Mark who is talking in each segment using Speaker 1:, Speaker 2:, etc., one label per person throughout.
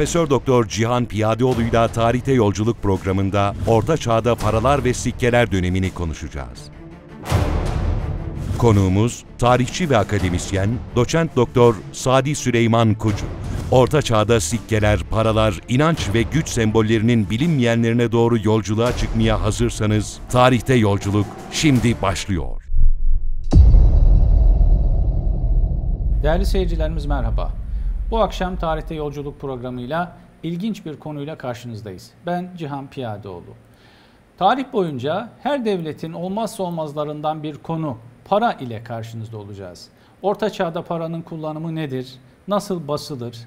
Speaker 1: Profesör Doktor Cihan Piyadeoğlu'yla Tarihte Yolculuk programında Orta Çağ'da paralar ve sikkeler dönemini konuşacağız. Konuğumuz tarihçi ve akademisyen Doçent Doktor Sadi Süleyman Kucu. Orta Çağ'da sikkeler, paralar, inanç ve güç sembollerinin bilinmeyenlerine doğru yolculuğa çıkmaya hazırsanız Tarihte Yolculuk şimdi başlıyor.
Speaker 2: Değerli seyircilerimiz merhaba. Bu akşam Tarihte Yolculuk programıyla ilginç bir konuyla karşınızdayız. Ben Cihan Piyadeoğlu. Tarih boyunca her devletin olmazsa olmazlarından bir konu para ile karşınızda olacağız. Orta çağda paranın kullanımı nedir? Nasıl basılır?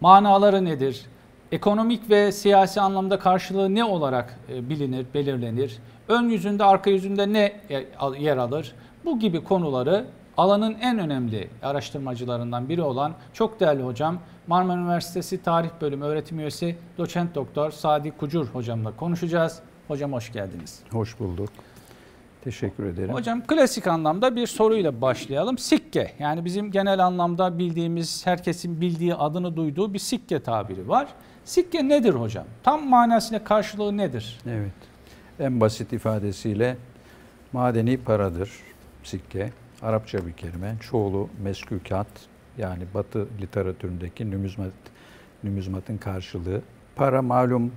Speaker 2: Manaları nedir? Ekonomik ve siyasi anlamda karşılığı ne olarak e, bilinir, belirlenir? Ön yüzünde, arka yüzünde ne yer alır? Bu gibi konuları alanın en önemli araştırmacılarından biri olan çok değerli hocam Marmara Üniversitesi Tarih Bölümü öğretim üyesi doçent doktor Sadi Kucur hocamla konuşacağız. Hocam hoş geldiniz.
Speaker 3: Hoş bulduk. Teşekkür ederim.
Speaker 2: Hocam klasik anlamda bir soruyla başlayalım. Sikke yani bizim genel anlamda bildiğimiz, herkesin bildiği, adını duyduğu bir sikke tabiri var. Sikke nedir hocam? Tam manasıyla karşılığı nedir?
Speaker 3: Evet. En basit ifadesiyle madeni paradır sikke. Arapça bir kelime. Çoğulu meskükat yani Batı literatüründeki nümizmat, nümizmatın karşılığı. Para malum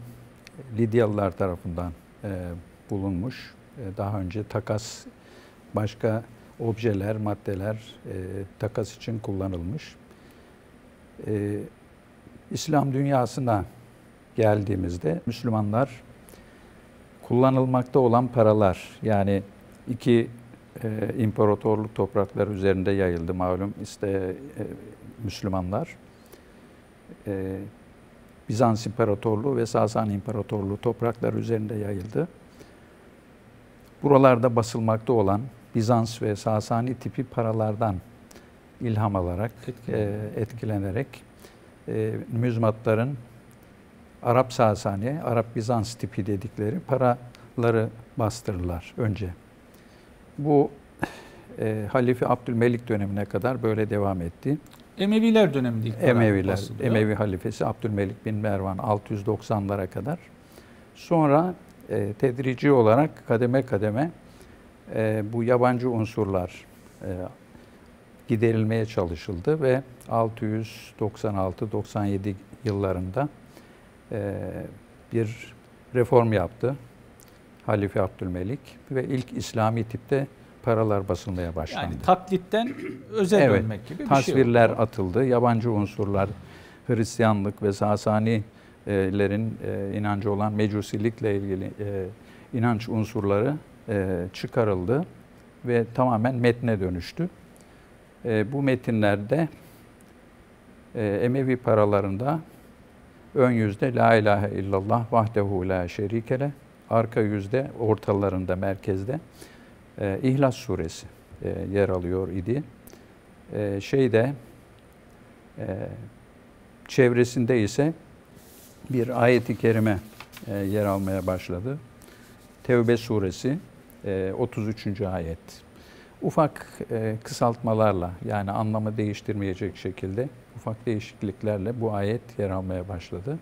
Speaker 3: Lidyalılar tarafından e, bulunmuş. E, daha önce takas başka objeler, maddeler e, takas için kullanılmış. E, İslam dünyasına geldiğimizde Müslümanlar kullanılmakta olan paralar yani iki e, imparatorluk toprakları üzerinde yayıldı malum işte e, Müslümanlar. E, Bizans İmparatorluğu ve Sasani İmparatorluğu toprakları üzerinde yayıldı. Buralarda basılmakta olan Bizans ve Sasani tipi paralardan ilham alarak, e, etkilenerek e, müzmatların Arap Sasani, Arap Bizans tipi dedikleri paraları bastırırlar önce. Bu e, Halife Abdülmelik dönemine kadar böyle devam etti.
Speaker 2: Emeviler döneminde ilk
Speaker 3: Emeviler, basılıyor. Emevi halifesi Abdülmelik bin Mervan 690'lara kadar. Sonra e, tedrici olarak kademe kademe e, bu yabancı unsurlar e, giderilmeye çalışıldı ve 696-97 yıllarında e, bir reform yaptı Halife Abdülmelik ve ilk İslami tipte paralar basılmaya başlandı. Yani
Speaker 2: taklitten öze evet, dönmek gibi bir
Speaker 3: tasvirler şey Tasvirler atıldı. Yabancı unsurlar, Hristiyanlık ve Sasanilerin e, inancı olan mecusilikle ilgili e, inanç unsurları e, çıkarıldı ve tamamen metne dönüştü. E, bu metinlerde e, Emevi paralarında ön yüzde La ilahe illallah vahdehu la şerikele arka yüzde ortalarında merkezde e, İhlas suresi e, yer alıyor idi. E, şeyde e, çevresinde ise bir ayeti kerime e, yer almaya başladı. Tevbe suresi e, 33. ayet. Ufak e, kısaltmalarla yani anlamı değiştirmeyecek şekilde ufak değişikliklerle bu ayet yer almaya başladı.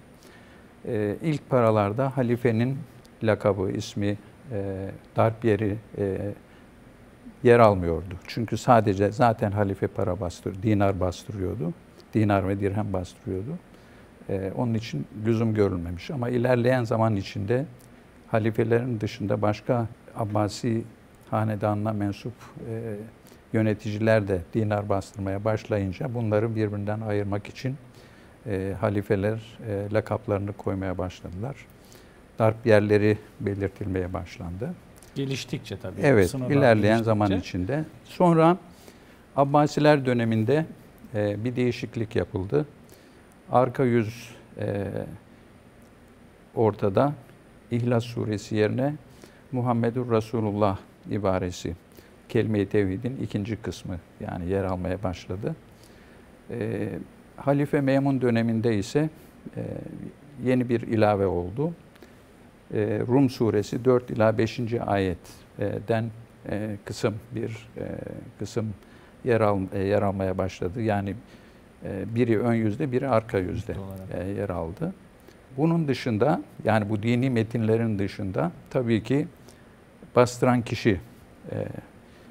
Speaker 3: E, ilk paralarda halifenin lakabı, ismi, e, darp yeri e, yer almıyordu. Çünkü sadece zaten halife para bastır, dinar bastırıyordu. Dinar ve dirhem bastırıyordu. E, onun için lüzum görülmemiş. Ama ilerleyen zaman içinde halifelerin dışında başka Abbasi hanedanına mensup e, yöneticiler de dinar bastırmaya başlayınca bunları birbirinden ayırmak için e, halifeler e, lakaplarını koymaya başladılar darp yerleri belirtilmeye başlandı.
Speaker 2: Geliştikçe tabii.
Speaker 3: Evet, ilerleyen zaman içinde. Sonra Abbasiler döneminde e, bir değişiklik yapıldı. Arka yüz e, ortada İhlas suresi yerine Muhammedur Resulullah ibaresi kelime-i tevhidin ikinci kısmı yani yer almaya başladı. E, Halife Memun döneminde ise e, yeni bir ilave oldu. E, Rum suresi 4 ila 5. ayetten e, kısım bir e, kısım yer, al, yer almaya başladı. Yani e, biri ön yüzde, biri arka yüzde e, yer aldı. Bunun dışında yani bu dini metinlerin dışında tabii ki bastıran kişi e,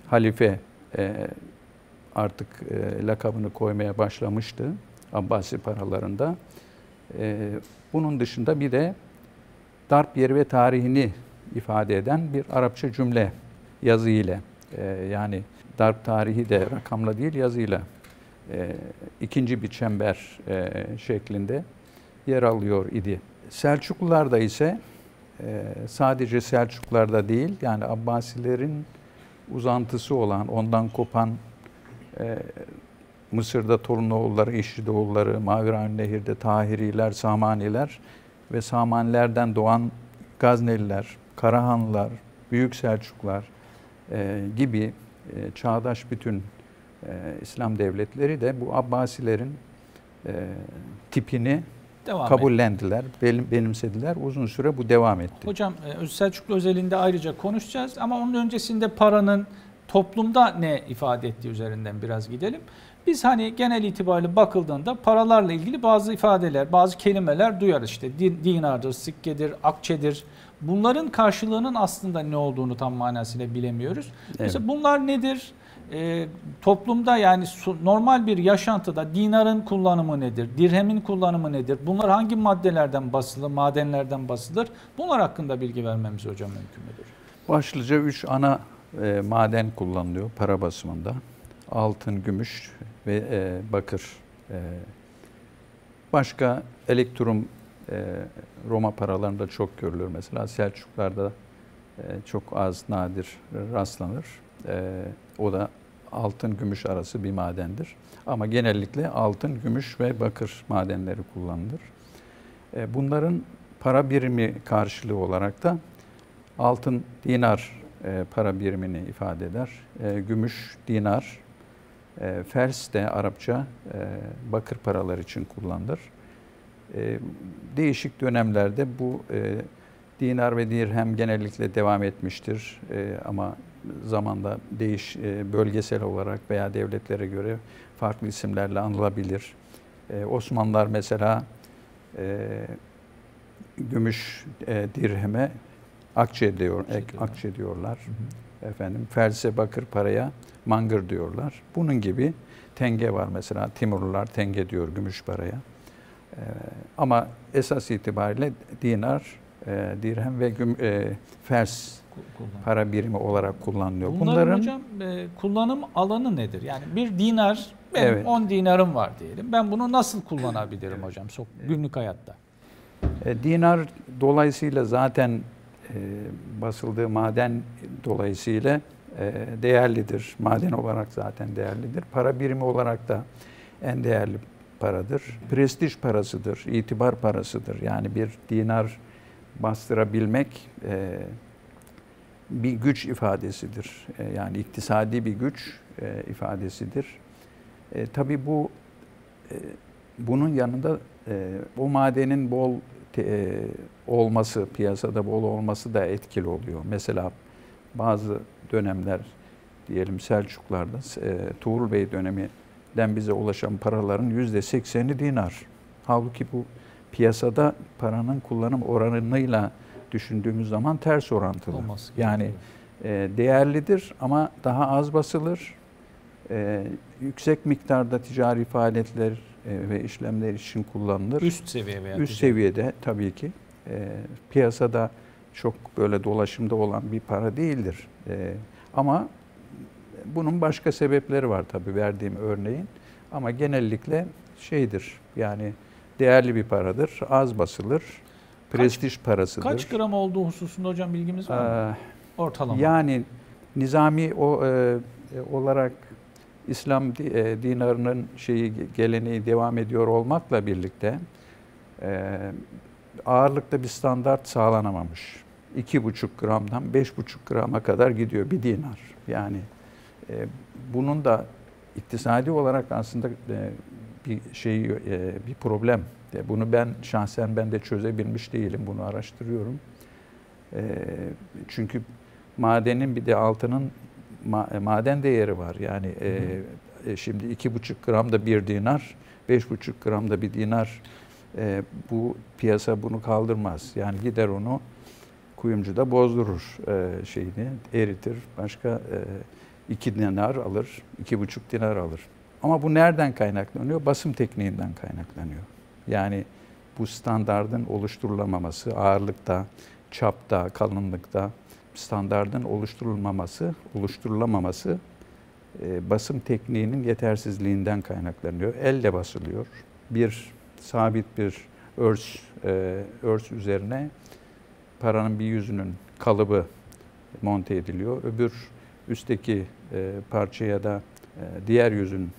Speaker 3: halife e, artık e, lakabını koymaya başlamıştı Abbasi paralarında. E, bunun dışında bir de darp yeri ve tarihini ifade eden bir Arapça cümle yazı ile e, yani darp tarihi de rakamla değil yazıyla e, ikinci bir çember e, şeklinde yer alıyor idi. Selçuklularda ise e, sadece Selçuklularda değil yani Abbasilerin uzantısı olan ondan kopan e, Mısır'da Torunoğulları, İşidoğulları, Maviran Nehir'de Tahiriler, Samaniler ve Samanilerden doğan Gazneliler, Karahanlılar, Büyük Selçuklar e, gibi e, çağdaş bütün e, İslam devletleri de bu Abbasilerin e, tipini devam kabullendiler, etti. benimsediler. Uzun süre bu devam etti.
Speaker 2: Hocam e, Selçuklu özelinde ayrıca konuşacağız ama onun öncesinde paranın toplumda ne ifade ettiği üzerinden biraz gidelim. Biz hani genel itibariyle bakıldığında paralarla ilgili bazı ifadeler, bazı kelimeler duyarız. İşte dinardır, sikkedir, akçedir. Bunların karşılığının aslında ne olduğunu tam manasıyla bilemiyoruz. Evet. Mesela bunlar nedir? E, toplumda yani normal bir yaşantıda dinarın kullanımı nedir? Dirhemin kullanımı nedir? Bunlar hangi maddelerden basılır, madenlerden basılır? Bunlar hakkında bilgi vermemiz hocam mümkün müdür?
Speaker 3: Başlıca üç ana e, maden kullanılıyor para basımında. Altın, gümüş ve e, bakır. E, başka elektrum e, Roma paralarında çok görülür. Mesela Selçuklarda e, çok az nadir rastlanır. E, o da altın gümüş arası bir madendir. Ama genellikle altın, gümüş ve bakır madenleri kullanılır. E, bunların para birimi karşılığı olarak da altın dinar e, para birimini ifade eder. E, gümüş dinar, e, fers de Arapça bakır paralar için kullanılır. Değişik dönemlerde bu dinar ve dirhem genellikle devam etmiştir ama zamanda değiş bölgesel olarak veya devletlere göre farklı isimlerle anılabilir. Osmanlılar mesela gümüş dirheme akçe diyor, ek, akçe diyorlar. Hı hı. Efendim ferse bakır paraya mangır diyorlar. Bunun gibi tenge var mesela. Timurlular tenge diyor gümüş paraya. Ee, ama esas itibariyle dinar, e, dirhem ve güm, e, fers Kullan. para birimi olarak kullanılıyor.
Speaker 2: Bunların, Bunların hocam e, kullanım alanı nedir? Yani bir dinar, benim evet. 10 dinarım var diyelim. Ben bunu nasıl kullanabilirim hocam günlük hayatta?
Speaker 3: E, dinar dolayısıyla zaten e, basıldığı maden dolayısıyla e, değerlidir. Maden olarak zaten değerlidir. Para birimi olarak da en değerli paradır. Prestij parasıdır, itibar parasıdır. Yani bir dinar bastırabilmek e, bir güç ifadesidir. yani iktisadi bir güç ifadesidir. E, tabii bu bunun yanında o madenin bol e, olması, piyasada bol olması da etkili oluyor. Mesela bazı dönemler diyelim Selçuklar'da e, Tuğrul Bey döneminden bize ulaşan paraların yüzde sekseni dinar. Halbuki bu piyasada paranın kullanım oranıyla düşündüğümüz zaman ters orantılı. Olmaz. Yani e, değerlidir ama daha az basılır. E, yüksek miktarda ticari faaliyetler e, ve işlemler için kullanılır.
Speaker 2: Üst seviye veya
Speaker 3: Üst seviyede tabii ki. E, piyasada çok böyle dolaşımda olan bir para değildir. E, ama bunun başka sebepleri var tabii verdiğim örneğin. Ama genellikle şeydir yani değerli bir paradır, az basılır, prestij kaç, parasıdır.
Speaker 2: Kaç gram olduğu hususunda hocam bilgimiz var mı? Ee, Ortalama.
Speaker 3: Yani nizami o e, olarak İslam e, dinarının şeyi geleneği devam ediyor olmakla birlikte e, ağırlıkta bir standart sağlanamamış. 2,5 gramdan 5,5 grama kadar gidiyor bir dinar. Yani e, bunun da iktisadi olarak aslında e, bir şey e, bir problem. E, bunu ben şahsen ben de çözebilmiş değilim. Bunu araştırıyorum. E, çünkü madenin bir de altının ma- maden değeri var. Yani e, e, şimdi iki buçuk gram da bir dinar 5,5 gramda bir dinar e, bu piyasa bunu kaldırmaz. Yani gider onu kuyumcuda bozdurur e, şeyini, eritir. Başka 2 e, dinar alır, 2,5 dinar alır. Ama bu nereden kaynaklanıyor? Basım tekniğinden kaynaklanıyor. Yani bu standardın oluşturulamaması, ağırlıkta, çapta, kalınlıkta standardın oluşturulmaması, oluşturulamaması e, basım tekniğinin yetersizliğinden kaynaklanıyor. Elle basılıyor. Bir sabit bir örs, e, örs üzerine paranın bir yüzünün kalıbı monte ediliyor. Öbür üstteki e, parçaya da e, diğer yüzün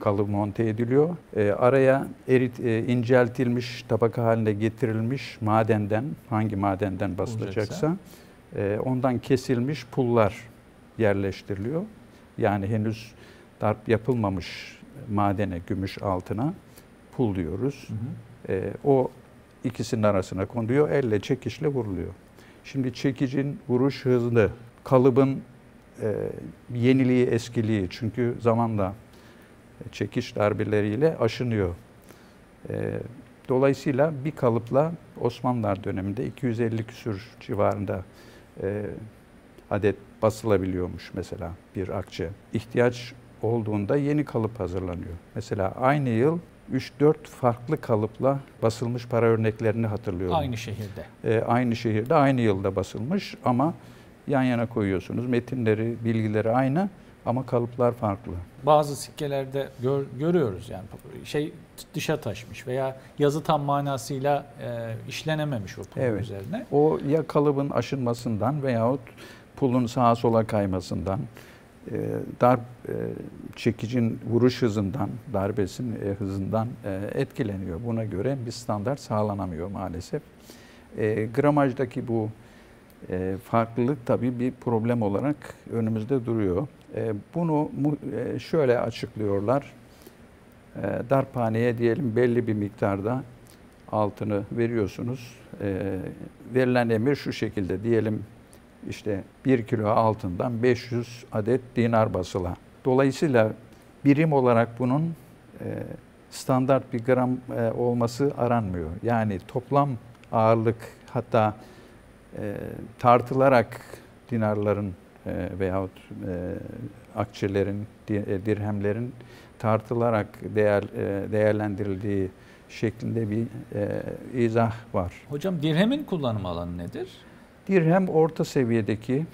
Speaker 3: kalıbı monte ediliyor. E, araya erit, e, inceltilmiş, tabaka haline getirilmiş madenden, hangi madenden basılacaksa e, ondan kesilmiş pullar yerleştiriliyor. Yani henüz darp yapılmamış madene, gümüş altına pul diyoruz. Hı hı. E, o ikisinin arasına konuluyor, elle çekişle vuruluyor. Şimdi çekicin vuruş hızlı, kalıbın e, yeniliği, eskiliği çünkü zamanla çekiş darbeleriyle aşınıyor. E, dolayısıyla bir kalıpla Osmanlılar döneminde 250 küsür civarında e, adet basılabiliyormuş mesela bir akçe. İhtiyaç olduğunda yeni kalıp hazırlanıyor. Mesela aynı yıl 3-4 farklı kalıpla basılmış para örneklerini hatırlıyorum.
Speaker 2: Aynı şehirde.
Speaker 3: E, aynı şehirde, aynı yılda basılmış ama yan yana koyuyorsunuz. Metinleri, bilgileri aynı ama kalıplar farklı.
Speaker 2: Bazı sikkelerde gör, görüyoruz yani şey dışa taşmış veya yazı tam manasıyla e, işlenememiş o pulun evet. üzerine.
Speaker 3: O ya kalıbın aşınmasından veyahut pulun sağa sola kaymasından, e, darp çekicin vuruş hızından, darbesin e, hızından e, etkileniyor. Buna göre bir standart sağlanamıyor maalesef. E, gramajdaki bu farklılık tabii bir problem olarak önümüzde duruyor. Bunu şöyle açıklıyorlar. E, darphaneye diyelim belli bir miktarda altını veriyorsunuz. Verilen emir şu şekilde diyelim işte 1 kilo altından 500 adet dinar basıla. Dolayısıyla birim olarak bunun standart bir gram olması aranmıyor. Yani toplam ağırlık hatta tartılarak dinarların e, veyahut e, akçelerin, e, dirhemlerin tartılarak değer, e, değerlendirildiği şeklinde bir e, izah var.
Speaker 2: Hocam dirhemin kullanım alanı nedir?
Speaker 3: Dirhem orta seviyedeki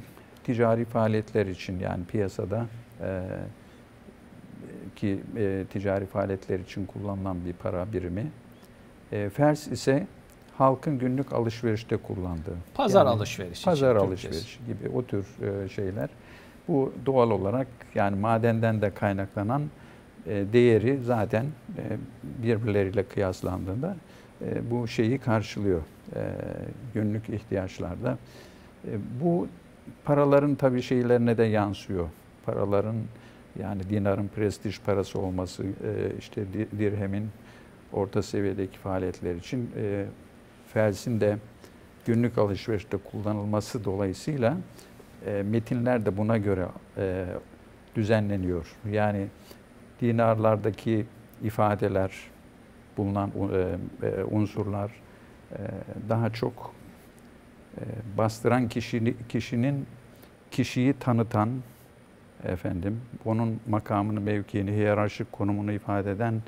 Speaker 3: ticari faaliyetler için yani piyasada e, ki e, ticari faaliyetler için kullanılan bir para birimi. E, fers ise halkın günlük alışverişte kullandığı.
Speaker 2: Pazar yani, alışverişi.
Speaker 3: Pazar alışverişi gibi o tür e, şeyler. Bu doğal olarak yani madenden de kaynaklanan e, değeri zaten e, birbirleriyle kıyaslandığında bu şeyi karşılıyor günlük ihtiyaçlarda. Bu paraların tabii şeylerine de yansıyor. Paraların yani dinarın prestij parası olması, işte dirhemin orta seviyedeki faaliyetler için felsin de günlük alışverişte kullanılması dolayısıyla e, metinler de buna göre e, düzenleniyor. Yani dinarlardaki ifadeler, bulunan e, e, unsurlar e, daha çok bastıran kişi, kişinin kişiyi tanıtan efendim onun makamını, mevkiini, hiyerarşik konumunu ifade eden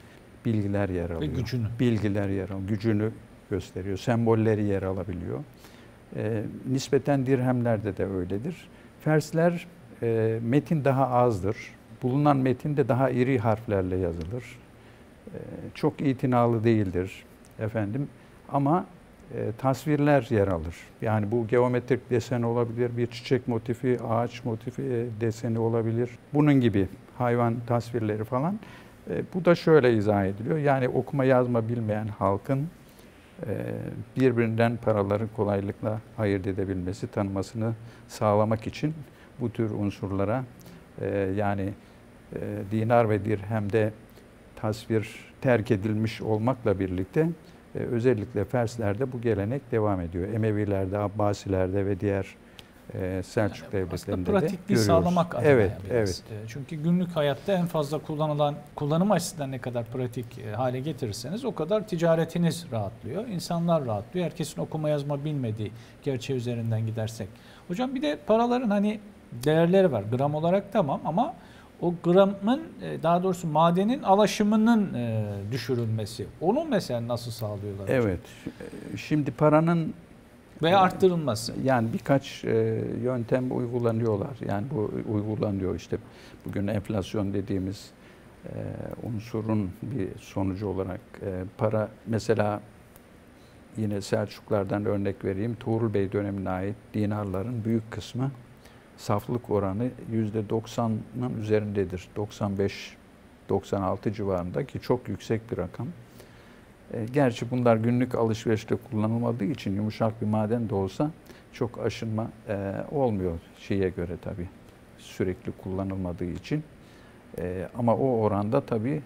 Speaker 3: bilgiler yer alıyor. Ve
Speaker 2: gücünü.
Speaker 3: Bilgiler yer alıyor. Gücünü gösteriyor. Sembolleri yer alabiliyor. E, nispeten dirhemlerde de öyledir. Fersler e, metin daha azdır. Bulunan metin de daha iri harflerle yazılır. E, çok itinalı değildir efendim. Ama e, tasvirler yer alır. Yani bu geometrik desen olabilir, bir çiçek motifi, ağaç motifi e, deseni olabilir. Bunun gibi hayvan tasvirleri falan. E, bu da şöyle izah ediliyor. Yani okuma yazma bilmeyen halkın ee, birbirinden paraları kolaylıkla ayırt edebilmesi, tanımasını sağlamak için bu tür unsurlara e, yani e, dinar ve dirhemde tasvir terk edilmiş olmakla birlikte e, özellikle Ferslerde bu gelenek devam ediyor. Emevilerde, Abbasilerde ve diğer e, Selçuk
Speaker 2: Yani
Speaker 3: devletlerinde
Speaker 2: aslında
Speaker 3: de
Speaker 2: pratikliği
Speaker 3: görüyoruz.
Speaker 2: sağlamak adına
Speaker 3: Evet,
Speaker 2: biraz.
Speaker 3: evet.
Speaker 2: E, Çünkü günlük hayatta en fazla kullanılan, kullanım açısından ne kadar pratik e, hale getirirseniz o kadar ticaretiniz rahatlıyor. insanlar rahatlıyor. Herkesin okuma yazma bilmediği gerçeği üzerinden gidersek. Hocam bir de paraların hani değerleri var. Gram olarak tamam ama o gramın e, daha doğrusu madenin alaşımının e, düşürülmesi. Onu mesela nasıl sağlıyorlar?
Speaker 3: Evet. E, Şimdi paranın
Speaker 2: Veya arttırılması.
Speaker 3: Yani birkaç yöntem uygulanıyorlar. Yani bu uygulanıyor işte bugün enflasyon dediğimiz unsurun bir sonucu olarak para mesela yine Selçuklardan örnek vereyim. Tuğrul Bey dönemine ait dinarların büyük kısmı saflık oranı %90'ın üzerindedir. 95-96 civarında ki çok yüksek bir rakam. E, gerçi bunlar günlük alışverişte kullanılmadığı için yumuşak bir maden de olsa çok aşınma e, olmuyor şeye göre tabii. Sürekli kullanılmadığı için. E, ama o oranda tabii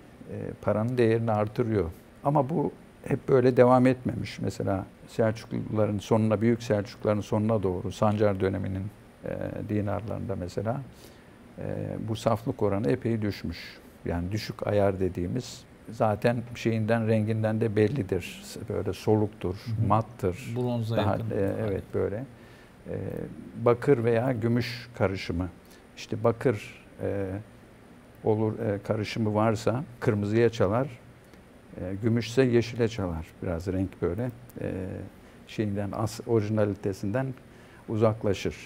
Speaker 3: paranın değerini artırıyor. Ama bu hep böyle devam etmemiş. Mesela Selçukluların sonuna, Büyük Selçukluların sonuna doğru Sancar döneminin dinarlarında mesela e, bu saflık oranı epey düşmüş. Yani düşük ayar dediğimiz zaten şeyinden renginden de bellidir. Böyle soluktur,
Speaker 2: hı.
Speaker 3: mattır.
Speaker 2: Bronza
Speaker 3: Daha
Speaker 2: yakın.
Speaker 3: e, evet böyle. E, bakır veya gümüş karışımı. İşte bakır e, olur e, karışımı varsa kırmızıya çalar. E, gümüşse yeşile çalar. Biraz renk böyle e, şeyinden as, orijinalitesinden uzaklaşır.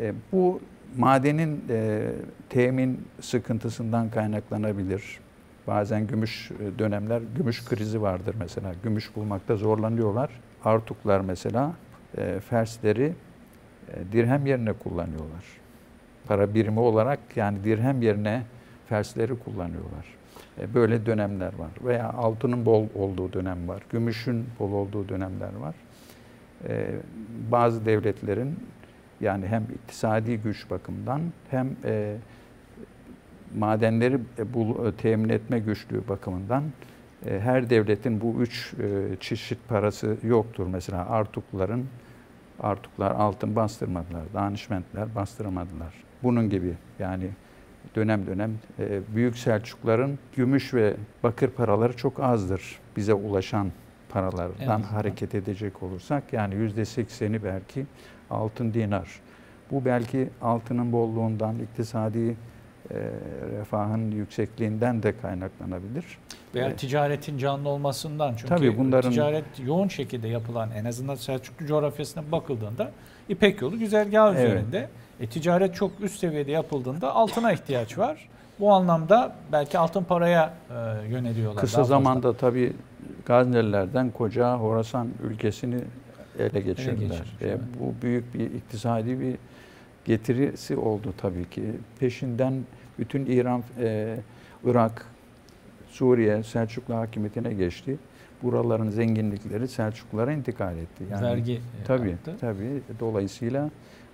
Speaker 3: E, bu madenin e, temin sıkıntısından kaynaklanabilir. Bazen gümüş e, dönemler, gümüş krizi vardır mesela. Gümüş bulmakta zorlanıyorlar. Artuklar mesela e, fersleri e, dirhem yerine kullanıyorlar. Para birimi olarak yani dirhem yerine fersleri kullanıyorlar. E, böyle dönemler var. Veya altının bol olduğu dönem var. Gümüşün bol olduğu dönemler var. E, bazı devletlerin yani hem iktisadi güç bakımından hem e, madenleri e, bul, e, temin etme güçlüğü bakımından e, her devletin bu üç e, çeşit parası yoktur. Mesela Artukların Artuklar altın bastırmadılar, Danişmentler bastıramadılar. Bunun gibi yani dönem dönem e, Büyük Selçukların gümüş ve bakır paraları çok azdır bize ulaşan paralardan
Speaker 2: Evet.
Speaker 3: hareket edecek olursak yani yüzde sekseni belki altın dinar. Bu belki altının bolluğundan, iktisadi e, refahın yüksekliğinden de kaynaklanabilir.
Speaker 2: Veya
Speaker 3: Evet.
Speaker 2: ticaretin canlı olmasından çünkü
Speaker 3: Tabii bunların-
Speaker 2: ticaret yoğun şekilde yapılan en azından Selçuklu coğrafyasına bakıldığında İpek yolu güzergahı
Speaker 3: Evet.
Speaker 2: üzerinde. E, ticaret çok üst seviyede yapıldığında altına ihtiyaç var. Bu anlamda belki altın paraya e, yöneliyorlar.
Speaker 3: Kısa
Speaker 2: fazla.
Speaker 3: zamanda tabii Gaznelilerden koca Horasan ülkesini ele geçirdiler.
Speaker 2: geçirmiş,
Speaker 3: E,
Speaker 2: evet.
Speaker 3: Bu büyük bir iktisadi bir getirisi oldu tabii ki. Peşinden bütün İran, e, Irak, Suriye Selçuklu hakimiyetine geçti. Buraların zenginlikleri Selçuklulara intikal etti.
Speaker 2: vergi e,
Speaker 3: Tabii,
Speaker 2: arttı.
Speaker 3: tabii. Dolayısıyla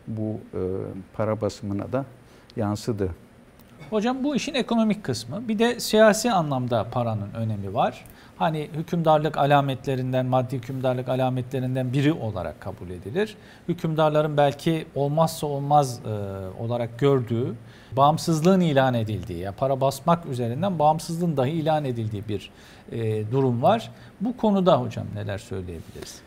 Speaker 3: bu e, para basımına da yansıdı.
Speaker 2: Hocam bu işin ekonomik kısmı. Bir de siyasi anlamda paranın önemi var. Hani hükümdarlık alametlerinden, maddi hükümdarlık alametlerinden biri olarak kabul edilir. Hükümdarların belki olmazsa olmaz e, olarak gördüğü, bağımsızlığın ilan edildiği, ya para basmak üzerinden bağımsızlığın dahi ilan edildiği bir e, durum var. Bu konuda hocam neler söyleyebiliriz?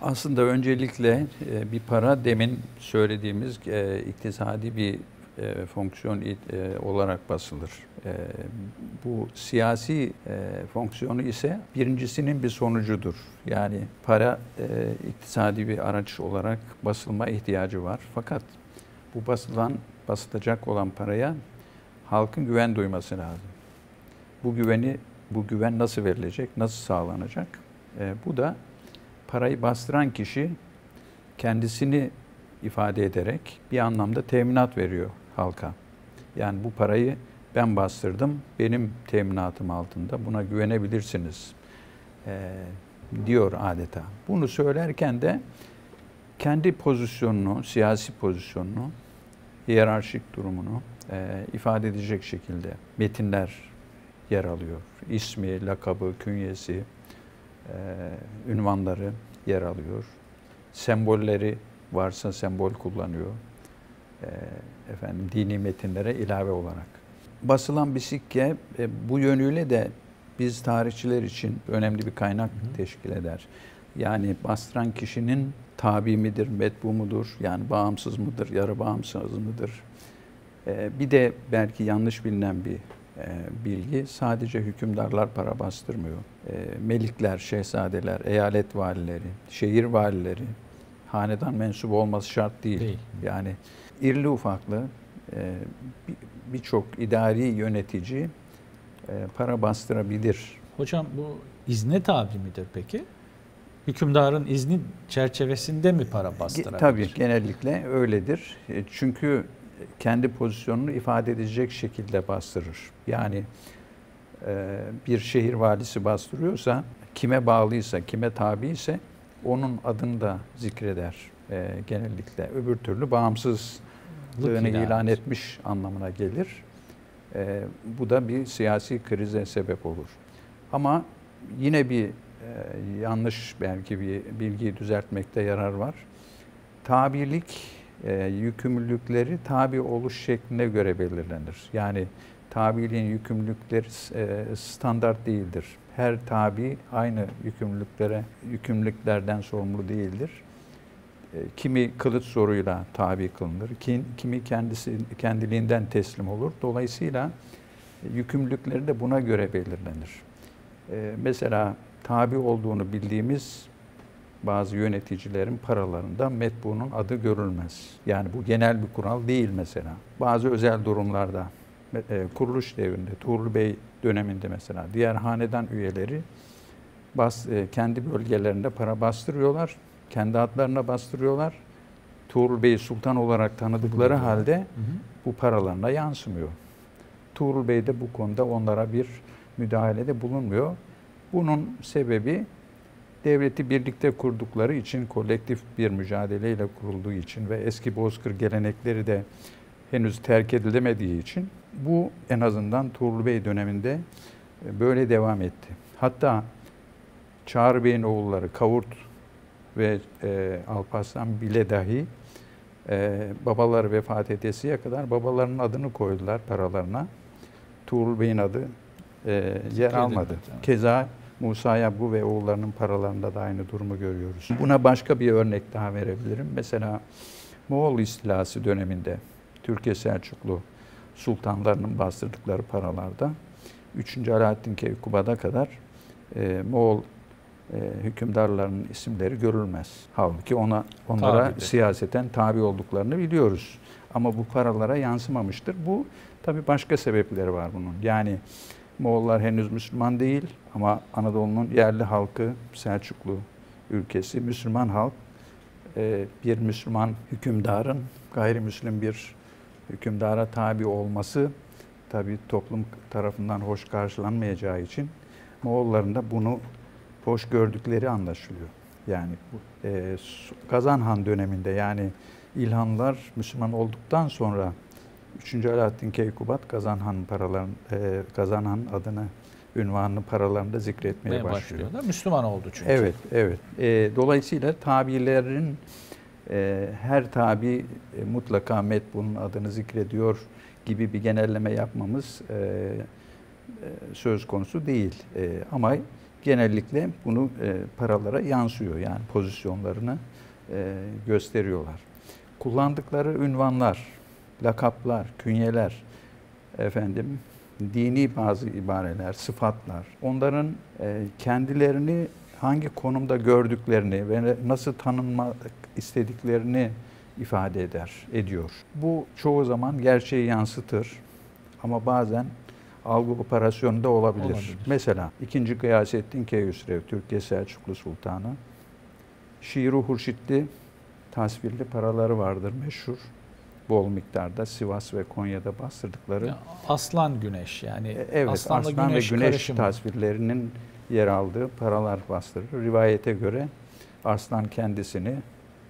Speaker 3: Aslında öncelikle e, bir para demin söylediğimiz e, iktisadi bir e, fonksiyon e, olarak basılır. E, bu siyasi e, fonksiyonu ise birincisinin bir sonucudur. Yani para e, iktisadi bir araç olarak basılma ihtiyacı var. Fakat bu basılan, basılacak olan paraya halkın güven duyması lazım. Bu güveni, bu güven nasıl verilecek, nasıl sağlanacak? E, bu da parayı bastıran kişi kendisini ifade ederek bir anlamda teminat veriyor halka. Yani bu parayı ben bastırdım, benim teminatım altında, buna güvenebilirsiniz e, diyor adeta. Bunu söylerken de kendi pozisyonunu, siyasi pozisyonunu, hiyerarşik durumunu e, ifade edecek şekilde metinler yer alıyor. İsmi, lakabı, künyesi, e, ünvanları yer alıyor. Sembolleri varsa sembol kullanıyor. E, efendim dini metinlere ilave olarak. Basılan bir sikke e, bu yönüyle de biz tarihçiler için önemli bir kaynak teşkil eder. Yani bastıran kişinin tabi midir, metbu mudur, yani bağımsız mıdır, yarı bağımsız mıdır? Ee, bir de belki yanlış bilinen bir e, bilgi, sadece hükümdarlar para bastırmıyor. Melikler, şehzadeler, eyalet valileri, şehir valileri, hanedan mensubu olması şart değil.
Speaker 2: Değil.
Speaker 3: Yani irli ufaklı e, birçok idari yönetici e, para bastırabilir.
Speaker 2: Hocam bu izne tabi midir peki? Hükümdarın izni çerçevesinde mi para bastırabilir?
Speaker 3: Tabii genellikle öyledir. E, Çünkü kendi pozisyonunu ifade edecek şekilde bastırır. Yani bir şehir valisi bastırıyorsa, kime bağlıysa, kime tabi ise onun adını da zikreder e, genellikle. Öbür türlü bağımsızlığını
Speaker 2: ilan
Speaker 3: ilan etmiş anlamına gelir. E, bu da bir siyasi krize sebep olur. Ama yine bir e, yanlış belki bir bilgiyi düzeltmekte yarar var. Tabilik e, yükümlülükleri tabi oluş şekline göre belirlenir. Yani tabiliğin yükümlülükleri e, standart değildir. Her tabi aynı yükümlülüklere yükümlülüklerden sorumlu değildir. E, kimi kılıç zoruyla tabi kılınır, kim- kimi kendisi kendiliğinden teslim olur. Dolayısıyla e, yükümlülükleri de buna göre belirlenir. E, mesela tabi olduğunu bildiğimiz bazı yöneticilerin paralarında metbuunun adı görülmez. Yani bu genel bir kural değil mesela. Bazı özel durumlarda e, kuruluş devrinde Tuğrul Bey döneminde mesela diğer hanedan üyeleri bas, e, kendi bölgelerinde para bastırıyorlar. Kendi adlarına bastırıyorlar. Tuğrul Bey'i sultan olarak tanıdıkları halde
Speaker 2: Hı hı.
Speaker 3: bu paralarına yansımıyor. Tuğrul Bey de bu konuda onlara bir müdahalede bulunmuyor. Bunun sebebi devleti birlikte kurdukları için, kolektif bir mücadeleyle kurulduğu için ve eski bozkır gelenekleri de henüz terk edilemediği için bu en azından Tuğrul Bey döneminde e, böyle devam etti. Hatta Çağrı Bey'in oğulları Kavurt ve e, Alparslan bile dahi e, babaları vefat edesiye kadar babalarının adını koydular paralarına. Tuğrul Bey'in adı e, yer
Speaker 2: Zikredilmedi,
Speaker 3: almadı.
Speaker 2: evet.
Speaker 3: Keza Musa Yabgu ve oğullarının paralarında da aynı durumu görüyoruz. Buna başka bir örnek daha verebilirim. Mesela Moğol istilası döneminde Türkiye Selçuklu sultanlarının bastırdıkları paralarda 3. Alaaddin Keykubat'a kadar e, Moğol e, hükümdarlarının isimleri görülmez. Halbuki ona onlara
Speaker 2: Tabidir.
Speaker 3: siyaseten tabi olduklarını biliyoruz. Ama bu paralara yansımamıştır. Bu tabii başka sebepleri var bunun. Yani Moğollar henüz Müslüman değil ama Anadolu'nun yerli halkı Selçuklu ülkesi Müslüman halk e, bir Müslüman hükümdarın gayrimüslim bir hükümdara tabi olması tabii toplum tarafından hoş karşılanmayacağı için Moğolların da bunu hoş gördükleri anlaşılıyor. Yani e, Kazan Han döneminde yani İlhanlar Müslüman olduktan sonra 3. Alaaddin Keykubat Kazan Han paraların e, Kazan Han adını ünvanını paralarında zikretmeye başlıyor.
Speaker 2: başlıyorlar. Müslüman oldu çünkü.
Speaker 3: Evet, evet. E, dolayısıyla tabilerin e, her tabi e, mutlaka metbunun adını zikrediyor gibi bir genelleme yapmamız e, e, söz konusu değil. E, ama genellikle bunu e, paralara yansıyor. Yani pozisyonlarını e, gösteriyorlar. Kullandıkları ünvanlar, lakaplar, künyeler, efendim dini bazı ibareler, sıfatlar, onların e, kendilerini hangi konumda gördüklerini ve nasıl tanınmak istediklerini ifade eder, ediyor. Bu çoğu zaman gerçeği yansıtır ama bazen algı operasyonu da olabilir.
Speaker 2: Olabilir.
Speaker 3: Mesela 2. Gıyasettin Keyhüsrev, Türkiye Selçuklu Sultanı. Şiir-i Hurşitli tasvirli paraları vardır meşhur. Bol miktarda Sivas ve Konya'da bastırdıkları.
Speaker 2: Aslan güneş yani.
Speaker 3: E, Evet,
Speaker 2: aslanla
Speaker 3: aslan
Speaker 2: güneş,
Speaker 3: ve güneş
Speaker 2: karışımı.
Speaker 3: tasvirlerinin yer aldığı paralar bastırır. Rivayete göre aslan kendisini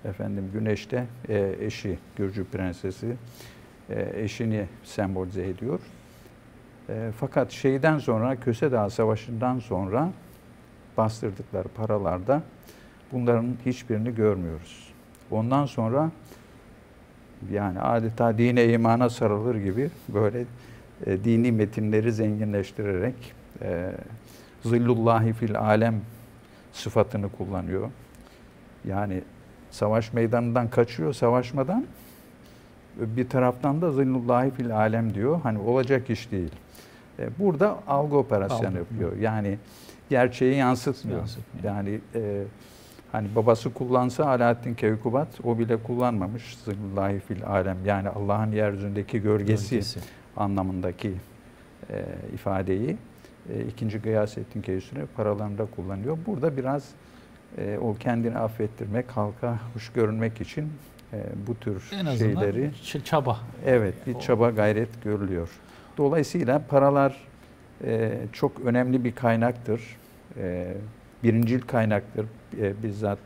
Speaker 3: efendim güneşte e, eşi Gürcü prensesi e, eşini sembolize ediyor. E, fakat şeyden sonra Köse Dağı Savaşı'ndan sonra bastırdıkları paralarda bunların hiçbirini görmüyoruz. Ondan sonra yani adeta dine imana sarılır gibi böyle e, dini metinleri zenginleştirerek e, zillullahi fil alem sıfatını kullanıyor. Yani savaş meydanından kaçıyor savaşmadan bir taraftan da zillullahi fil alem diyor. Hani olacak iş değil. E, burada algı operasyonu
Speaker 2: Algı.
Speaker 3: yapıyor. Yani gerçeği yansıtmıyor.
Speaker 2: Yansıtmıyor.
Speaker 3: Yani e, hani babası kullansa Alaaddin Keykubat o bile kullanmamış. Zillullahi fil alem yani Allah'ın yeryüzündeki gölgesi,
Speaker 2: Gölgesi.
Speaker 3: anlamındaki e, ifadeyi e, ikinci Gıyasettin Keyhüsrev paralarında kullanıyor. Burada biraz e, o kendini affettirmek, halka hoş görünmek için e, bu tür
Speaker 2: En azından
Speaker 3: şeyleri
Speaker 2: çaba.
Speaker 3: evet bir
Speaker 2: O-
Speaker 3: çaba gayret görülüyor. Dolayısıyla paralar e, çok önemli bir kaynaktır. E, birincil kaynaktır. E, bizzat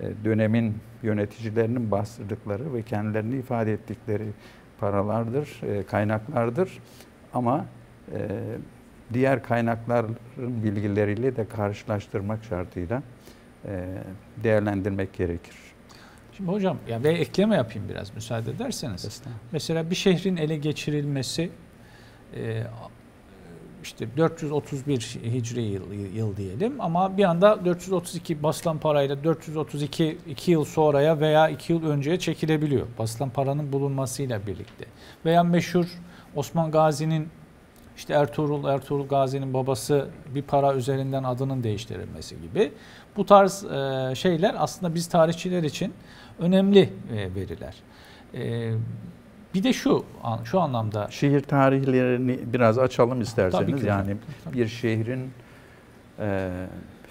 Speaker 3: e, dönemin yöneticilerinin bastırdıkları ve kendilerini ifade ettikleri paralardır, e, kaynaklardır. Ama e, diğer kaynakların bilgileriyle de karşılaştırmak şartıyla e, değerlendirmek gerekir.
Speaker 2: Şimdi hocam ya ve ekleme yapayım biraz müsaade ederseniz. Mesela bir şehrin ele geçirilmesi e, işte 431 hicri yıl, yıl diyelim ama bir anda 432 basılan parayla 432 2 yıl sonraya veya 2 yıl önceye çekilebiliyor. Basılan paranın bulunmasıyla birlikte. Veya meşhur Osman Gazi'nin işte Ertuğrul, Ertuğrul Gazi'nin babası bir para üzerinden adının değiştirilmesi gibi. Bu tarz e, şeyler aslında biz tarihçiler için önemli e, veriler. E, bir de şu şu anlamda
Speaker 3: Şehir tarihlerini biraz açalım isterseniz. yani
Speaker 2: Tabii.
Speaker 3: bir şehrin e,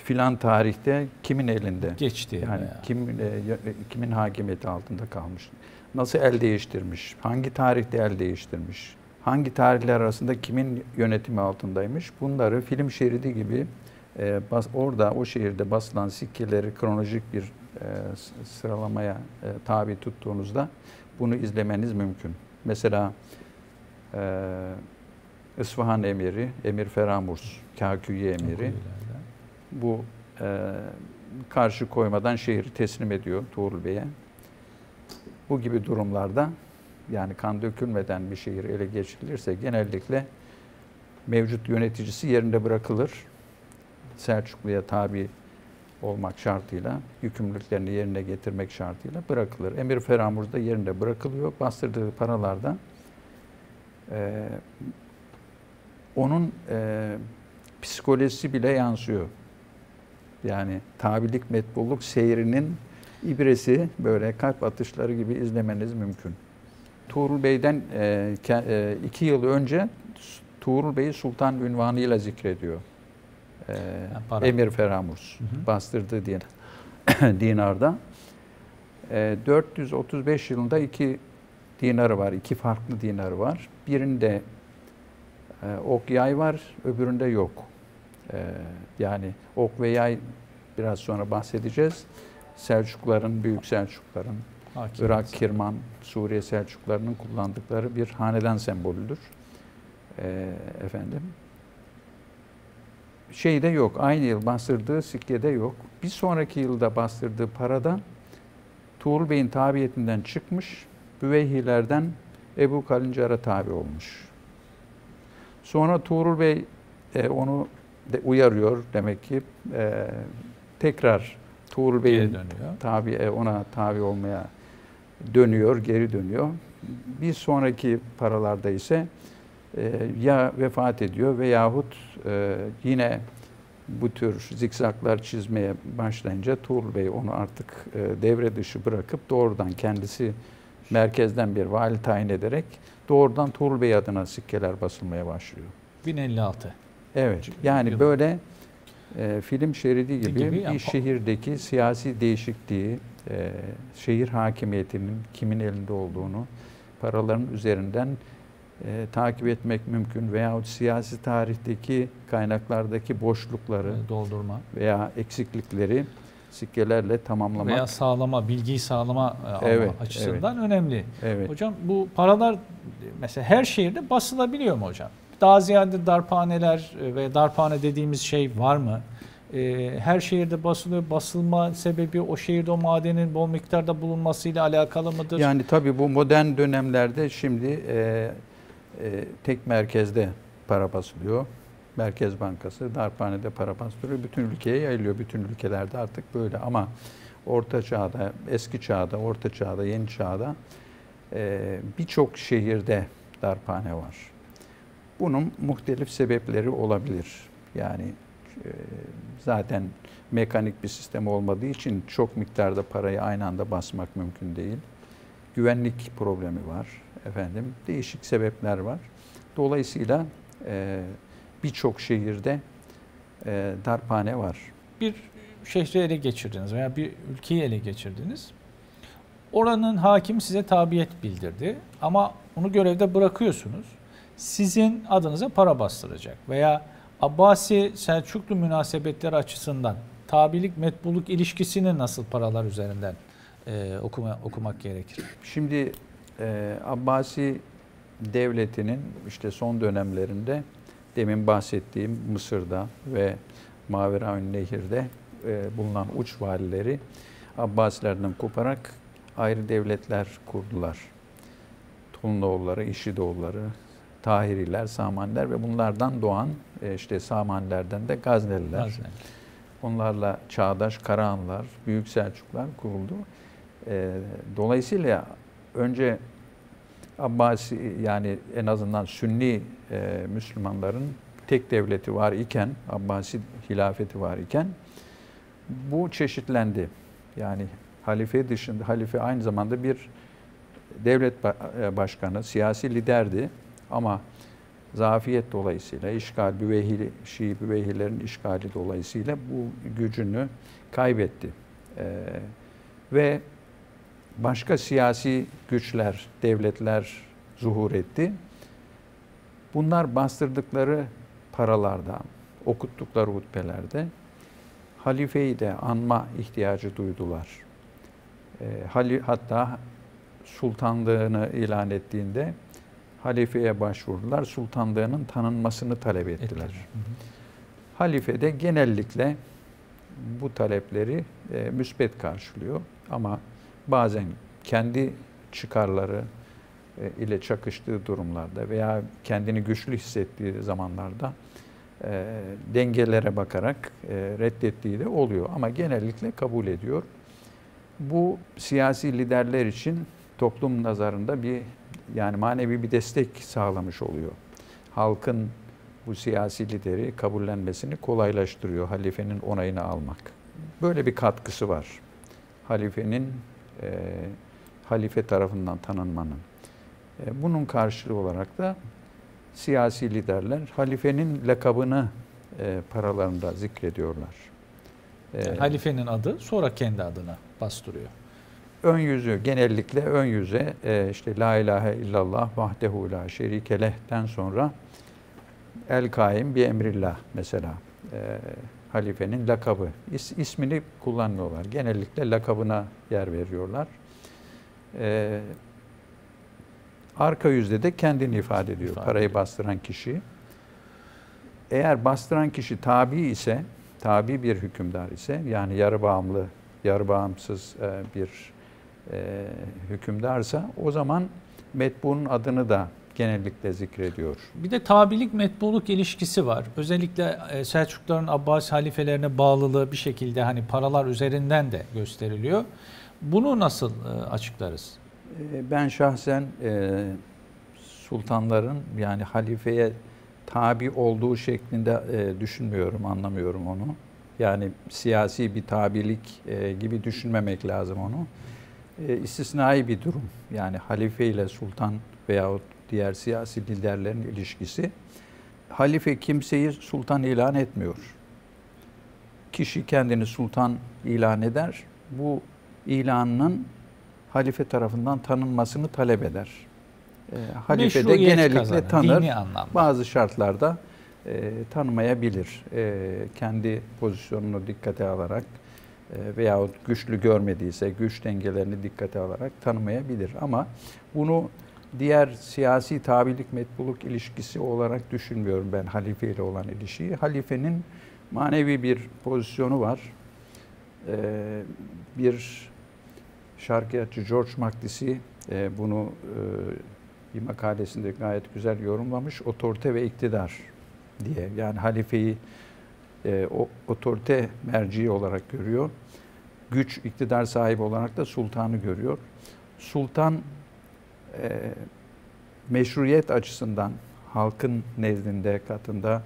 Speaker 3: filan tarihte kimin elinde?
Speaker 2: geçti
Speaker 3: Yani
Speaker 2: veya-
Speaker 3: kim e, kimin hakimiyeti altında kalmış? Nasıl el değiştirmiş? Hangi tarihte el değiştirmiş? Hangi tarihler arasında kimin yönetimi altındaymış? Bunları film şeridi gibi e, bas, orada o şehirde basılan sikkeleri kronolojik bir sıralamaya e, tabi tuttuğunuzda bunu izlemeniz mümkün. Mesela e, İsfahan emiri, Emir Feramurs, Kaküye emiri bu e, karşı koymadan şehri teslim ediyor Tuğrul Bey'e. Bu gibi durumlarda yani kan dökülmeden bir şehir ele geçirilirse genellikle mevcut yöneticisi yerinde bırakılır. Selçuklu'ya tabi olmak şartıyla, yükümlülüklerini yerine getirmek şartıyla bırakılır. Emir Feramuz da yerinde bırakılıyor. Bastırdığı paralarda e, onun e, psikolojisi bile yansıyor. Yani tabilik metbulluk seyrinin ibresi böyle kalp atışları gibi izlemeniz mümkün. Tuğrul Bey'den e, e, iki yıl önce Tuğrul Bey'i sultan ünvanıyla zikrediyor. E,
Speaker 2: para.
Speaker 3: Emir Feramuz
Speaker 2: Hı hı.
Speaker 3: bastırdığı din, dinarda. E, 435 yılında iki dinarı var, iki farklı dinarı var. Birinde e, ok yay var, öbüründe yok. E, yani ok ve yay biraz sonra bahsedeceğiz. Selçukların, Büyük Selçukların,
Speaker 2: Hakim.
Speaker 3: Irak, Kirman, Suriye Selçuklarının kullandıkları bir hanedan sembolüdür. Ee, efendim. Şeyde yok, aynı yıl bastırdığı sikkede yok. Bir sonraki yılda bastırdığı parada Tuğrul Bey'in tabiyetinden çıkmış, Büveyhilerden Ebu Kalıncar'a tabi olmuş. Sonra Tuğrul Bey e, onu de uyarıyor demek ki e, tekrar Tuğrul Bey'in tabi e, ona tabi olmaya dönüyor, geri dönüyor. Bir sonraki paralarda ise e, ya vefat ediyor veyahut e, yine bu tür zikzaklar çizmeye başlayınca Tuğrul Bey onu artık e, devre dışı bırakıp doğrudan kendisi merkezden bir vali tayin ederek doğrudan Tuğrul Bey adına sikkeler basılmaya başlıyor.
Speaker 2: 1056.
Speaker 3: Evet. Yani
Speaker 2: Yıl.
Speaker 3: böyle e, film şeridi gibi,
Speaker 2: Gibi
Speaker 3: bir şehirdeki siyasi değişikliği, e, şehir hakimiyetinin kimin elinde olduğunu paraların üzerinden e, takip etmek mümkün veyahut siyasi tarihteki kaynaklardaki boşlukları
Speaker 2: doldurma
Speaker 3: veya eksiklikleri sikkelerle tamamlamak.
Speaker 2: veya sağlama, bilgiyi sağlama e,
Speaker 3: Evet,
Speaker 2: açısından önemli.
Speaker 3: evet.
Speaker 2: Hocam bu paralar mesela her şehirde basılabiliyor mu hocam? Daha ziyade darphaneler e, ve darphane dediğimiz şey var mı? e, her şehirde basılıyor. Basılma sebebi o şehirde o madenin bol miktarda bulunmasıyla alakalı mıdır?
Speaker 3: Yani tabii bu modern dönemlerde şimdi e, e, tek merkezde para basılıyor. Merkez Bankası darphanede para bastırıyor. Bütün ülkeye yayılıyor. Bütün ülkelerde artık böyle ama orta çağda, eski çağda, orta çağda, yeni çağda e, birçok şehirde darphane var. Bunun muhtelif sebepleri olabilir. Yani e, zaten mekanik bir sistem olmadığı için çok miktarda parayı aynı anda basmak mümkün değil. Güvenlik problemi var efendim. Değişik sebepler var. Dolayısıyla e, birçok şehirde e, darphane var.
Speaker 2: Bir şehri ele geçirdiniz veya bir ülkeyi ele geçirdiniz. Oranın hakim size tabiyet bildirdi ama onu görevde bırakıyorsunuz. Sizin adınıza para bastıracak veya Abbasi Selçuklu münasebetleri açısından tabilik metbuluk ilişkisini nasıl paralar üzerinden e, okuma, okumak gerekir?
Speaker 3: Şimdi e, Abbasi devletinin işte son dönemlerinde demin bahsettiğim Mısır'da ve Maveraün Nehir'de e, bulunan uç valileri Abbasilerden koparak ayrı devletler kurdular. Tulunoğulları, İşidoğulları, Tahiriler, Samaniler ve bunlardan doğan e, işte Samanilerden de Gazneliler.
Speaker 2: Gazneli.
Speaker 3: Onlarla çağdaş Karahanlar, Büyük Selçuklar kuruldu. E, dolayısıyla önce Abbasi yani en azından Sünni e, Müslümanların tek devleti var iken, Abbasi hilafeti var iken bu çeşitlendi. Yani halife dışında, halife aynı zamanda bir devlet başkanı, siyasi liderdi ama zafiyet dolayısıyla, işgal, büvehili, Şii büvehilerin işgali dolayısıyla bu gücünü kaybetti. Ee, ve başka siyasi güçler, devletler zuhur etti. Bunlar bastırdıkları paralarda, okuttukları hutbelerde halifeyi de anma ihtiyacı duydular. E, hatta sultanlığını ilan ettiğinde halifeye başvurdular. Sultanlığının tanınmasını talep ettiler. ettiler. Halife de genellikle bu talepleri e, müsbet karşılıyor. Ama bazen kendi çıkarları e, ile çakıştığı durumlarda veya kendini güçlü hissettiği zamanlarda e, dengelere bakarak e, reddettiği de oluyor. Ama genellikle kabul ediyor. Bu siyasi liderler için toplum nazarında bir yani manevi bir destek sağlamış oluyor. Halkın bu siyasi lideri kabullenmesini kolaylaştırıyor halifenin onayını almak. Böyle bir katkısı var. Halifenin e, halife tarafından tanınmanın. E, bunun karşılığı olarak da siyasi liderler halifenin lakabını e, paralarında zikrediyorlar.
Speaker 2: Yani e, halifenin adı sonra kendi adına bastırıyor.
Speaker 3: Ön yüzü genellikle ön yüze e, işte la ilahe illallah vahdehu la şerike leh'ten sonra el kaim bi emrillah mesela e, halifenin lakabı is, ismini kullanmıyorlar. Genellikle lakabına yer veriyorlar. E, Arka yüzde de kendini ifade ediyor. İfade parayı ediyor. bastıran kişi. Eğer bastıran kişi tabi ise, tabi bir hükümdar ise, yani yarı bağımlı, yarı bağımsız e, bir e, hükümdarsa o zaman metbuğun adını da genellikle zikrediyor.
Speaker 2: Bir de tabilik metbuluk ilişkisi var. Özellikle e, Selçukluların Abbas halifelerine bağlılığı bir şekilde hani paralar üzerinden de gösteriliyor. Bunu nasıl açıklarız?
Speaker 3: Ee, ben şahsen e, sultanların yani halifeye tabi olduğu şeklinde e, düşünmüyorum, anlamıyorum onu. Yani siyasi bir tabilik e, gibi düşünmemek lazım onu. E, istisnai bir durum. Yani halife ile sultan veyahut diğer siyasi liderlerin ilişkisi. Halife kimseyi sultan ilan etmiyor. Kişi kendini sultan ilan eder. Bu ilanının halife tarafından tanınmasını talep eder. E, halife de genellikle kazanır, tanır. Bazı şartlarda e, tanımayabilir. E, kendi pozisyonunu dikkate alarak e, veyahut güçlü görmediyse güç dengelerini dikkate alarak tanımayabilir. Ama bunu diğer siyasi tabilik metbuluk ilişkisi olarak düşünmüyorum ben halife ile olan ilişkiyi. Halifenin manevi bir pozisyonu var. Ee, bir şarkıyatçı George Makdisi e, bunu e, bir makalesinde gayet güzel yorumlamış. Otorite ve iktidar diye. Yani halifeyi e, o otorite merci olarak görüyor. Güç, iktidar sahibi olarak da sultanı görüyor. Sultan e, meşruiyet açısından halkın nezdinde, katında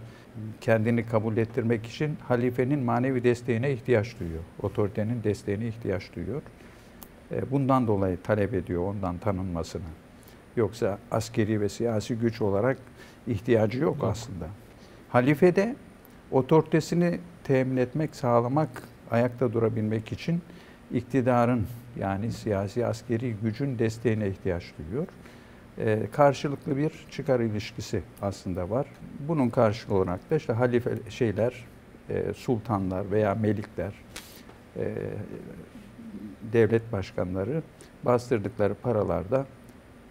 Speaker 3: kendini kabul ettirmek için halifenin manevi desteğine ihtiyaç duyuyor. Otoritenin desteğine ihtiyaç duyuyor. E, bundan dolayı talep ediyor ondan tanınmasını. Yoksa askeri ve siyasi güç olarak ihtiyacı yok, yok. aslında. Halife de otoritesini temin etmek, sağlamak, ayakta durabilmek için iktidarın yani siyasi askeri gücün desteğine ihtiyaç duyuyor. Ee, karşılıklı bir çıkar ilişkisi aslında var. Bunun karşılığı olarak da işte halife şeyler, e, sultanlar veya melikler, e, devlet başkanları bastırdıkları paralarda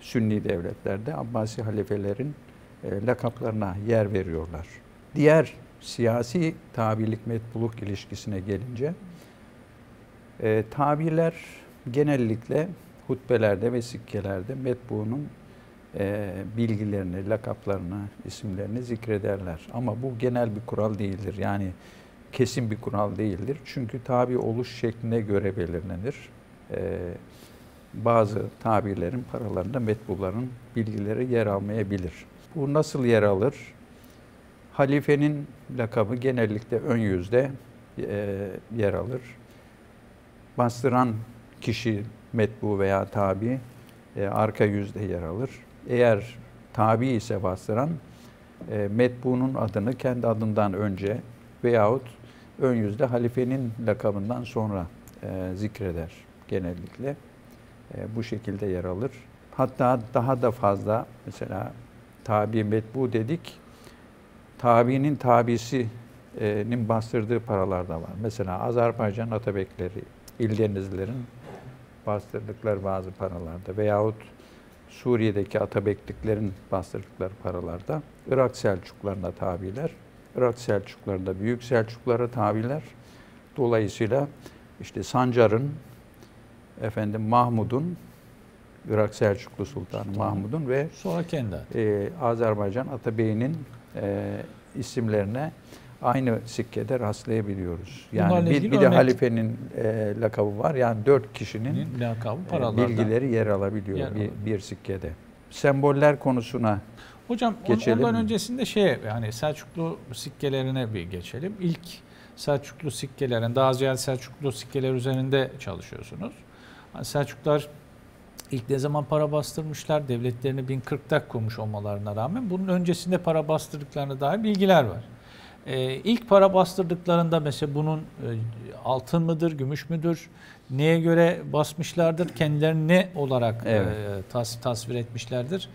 Speaker 3: Sünni devletlerde Abbasi halifelerin e, lakaplarına yer veriyorlar. Diğer siyasi tabilik metbuluk ilişkisine gelince e, tabirler genellikle hutbelerde ve sikkelerde metbuğunun e, bilgilerini, lakaplarını, isimlerini zikrederler. Ama bu genel bir kural değildir. Yani kesin bir kural değildir. Çünkü tabi oluş şekline göre belirlenir. E, bazı tabirlerin paralarında metbuların bilgileri yer almayabilir. Bu nasıl yer alır? Halifenin lakabı genellikle ön yüzde e, yer alır. Bastıran kişi metbu veya tabi e, arka yüzde yer alır. Eğer tabi ise bastıran e, metbunun adını kendi adından önce veyahut ön yüzde halifenin lakabından sonra e, zikreder genellikle. E, bu şekilde yer alır. Hatta daha da fazla mesela tabi metbu dedik. Tabinin tabisinin bastırdığı paralar da var. Mesela Azerbaycan Atabekleri, İldenizlerin bastırdıkları bazı paralarda veyahut Suriye'deki Atabekliklerin bastırdıkları paralarda Irak Selçuklarına tabiler. Irak Selçuklarında Büyük Selçuklara tabiler. Dolayısıyla işte Sancar'ın efendim Mahmud'un Irak Selçuklu Sultanı Sultan. Mahmud'un ve
Speaker 2: sonra kendi
Speaker 3: e, Azerbaycan Atabey'inin e, isimlerine aynı sikkede rastlayabiliyoruz. Yani bir, bir de halifenin e, lakabı var. Yani dört kişinin lakabı e, bilgileri yer alabiliyor yer bir, bir sikkede. Semboller konusuna
Speaker 2: Hocam geçelim. ondan öncesinde şey yani Selçuklu sikkelerine bir geçelim. İlk Selçuklu sikkelerin, daha ziyade Selçuklu sikkeler üzerinde çalışıyorsunuz. Yani Selçuklar ilk ne zaman para bastırmışlar? Devletlerini 1040'da kurmuş olmalarına rağmen bunun öncesinde para bastırdıklarına dair bilgiler var. Ee, ilk para bastırdıklarında mesela bunun e, altın mıdır, gümüş müdür? Neye göre basmışlardır? Kendilerini ne olarak evet. e, tas, tasvir etmişlerdir?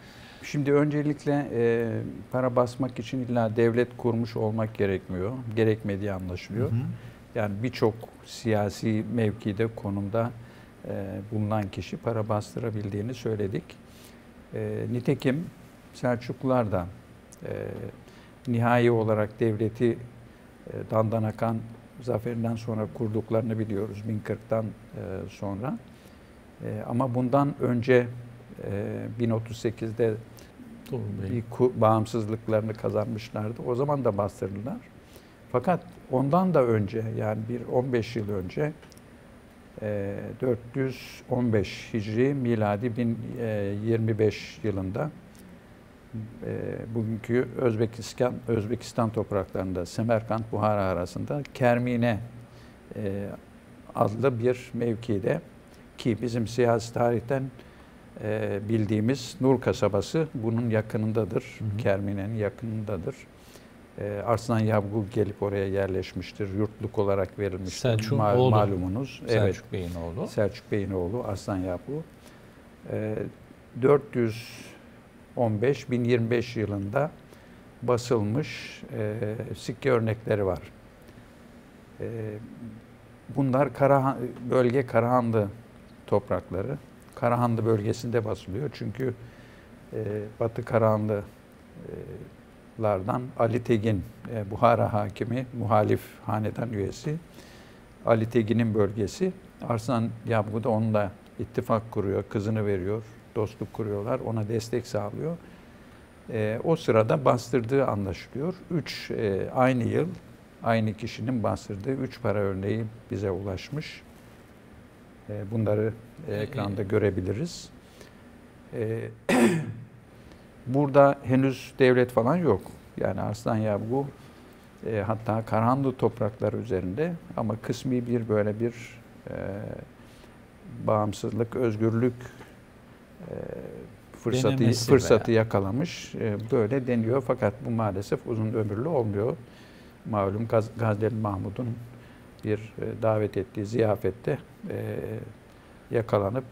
Speaker 3: Şimdi öncelikle e, para basmak için illa devlet kurmuş olmak gerekmiyor. Gerekmediği anlaşılıyor. Hı hı. Yani birçok siyasi mevkide, konumda e, bulunan kişi para bastırabildiğini söyledik. E, nitekim Selçuklular da e, nihai olarak devleti e, Dandanakan zaferinden sonra kurduklarını biliyoruz 1040'tan e, sonra. E, ama bundan önce e, 1038'de bir bağımsızlıklarını kazanmışlardı. O zaman da bastırdılar. Fakat ondan da önce yani bir 15 yıl önce 415 Hicri miladi 1025 yılında bugünkü Özbekistan Özbekistan topraklarında Semerkant Buhara arasında Kermine adlı bir mevkide ki bizim siyasi tarihten bildiğimiz Nur kasabası bunun yakınındadır. Kermine'nin yakınındadır. E, Arslan Yavgu gelip oraya yerleşmiştir. Yurtluk olarak verilmiştir.
Speaker 2: Selçuk Ma- oğlu.
Speaker 3: Malumunuz.
Speaker 2: Selçuk evet. Bey'in oğlu.
Speaker 3: Selçuk Bey'in oğlu Arslan Yavgu. E, 415-1025 yılında basılmış e, sikke örnekleri var. E, bunlar Karahan, bölge Karahanlı toprakları. Karahanlı bölgesinde basılıyor. Çünkü e, Batı Karahanlı e, lardan Ali Tegin, e, Buhara hakimi, muhalif hanedan üyesi. Ali Tegin'in bölgesi. Arslan Yabgu da onunla ittifak kuruyor, kızını veriyor, dostluk kuruyorlar, ona destek sağlıyor. E, o sırada bastırdığı anlaşılıyor. Üç e, aynı yıl aynı kişinin bastırdığı üç para örneği bize ulaşmış. E, bunları e, ekranda görebiliriz. E, burada henüz devlet falan yok. Yani Arslan Yabgu e, hatta Karahanlı toprakları üzerinde ama kısmi bir böyle bir e, bağımsızlık, özgürlük e, fırsatı
Speaker 2: Denemesi
Speaker 3: fırsatı
Speaker 2: veya.
Speaker 3: yakalamış. E, böyle deniyor fakat bu maalesef uzun ömürlü olmuyor. Malum Gaz, Gazneli Mahmud'un bir e, davet ettiği ziyafette e, yakalanıp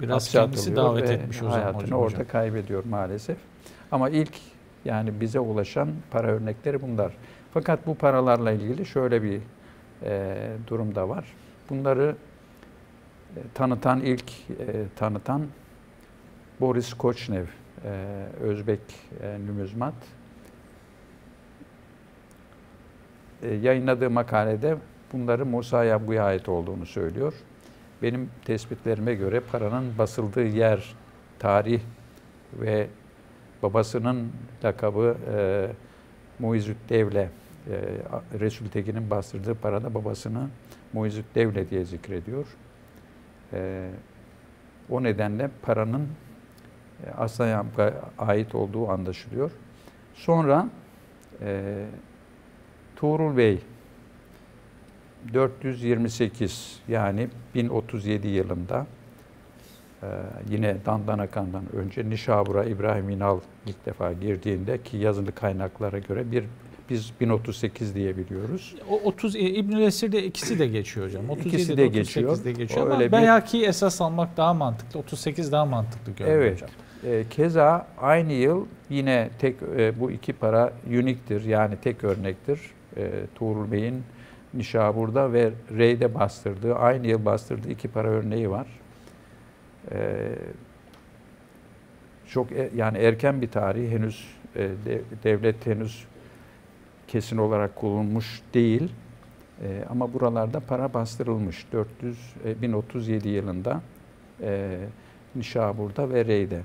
Speaker 2: Biraz kendisi davet
Speaker 3: ve
Speaker 2: etmiş o zaman
Speaker 3: hayatını
Speaker 2: hocam.
Speaker 3: orada kaybediyor maalesef. Ama ilk yani bize ulaşan para örnekleri bunlar. Fakat bu paralarla ilgili şöyle bir e, durum da var. Bunları e, tanıtan ilk e, tanıtan Boris Koçnev, e, Özbek e. E, yayınladığı makalede bunları Musa Yabgu'ya ait olduğunu söylüyor. Benim tespitlerime göre paranın basıldığı yer, tarih ve babasının lakabı e, Muizzüt Devle, e, Resul Tekin'in bastırdığı parada babasını Muizzüt Devle diye zikrediyor. E, o nedenle paranın Aslan Yamk'a ait olduğu anlaşılıyor. Sonra e, Tuğrul Bey 428 yani 1037 yılında e, yine Dandanakan'dan önce Nişabur'a İbrahim İnal ilk defa girdiğinde ki yazılı kaynaklara göre bir biz 1038 diye biliyoruz.
Speaker 2: O 30 e, İbnül Esir'de ikisi de geçiyor hocam. 37
Speaker 3: İkisi
Speaker 2: de
Speaker 3: de
Speaker 2: 38
Speaker 3: geçiyor.
Speaker 2: de geçiyor
Speaker 3: O
Speaker 2: ama
Speaker 3: öyle bir-
Speaker 2: belki esas almak daha mantıklı. 38 daha mantıklı görünüyor
Speaker 3: Evet.
Speaker 2: hocam.
Speaker 3: E, keza aynı yıl yine tek e, bu iki para uniktir yani tek örnektir. E, Tuğrul Bey'in Nişabur'da ve Rey'de bastırdığı, aynı yıl bastırdığı iki para örneği var. E, çok e- yani erken bir tarih henüz e, de- devlet henüz kesin olarak kurulmuş değil. Ama buralarda para bastırılmış 400 e, 1037 yılında Nişabur'da ve Rey'de.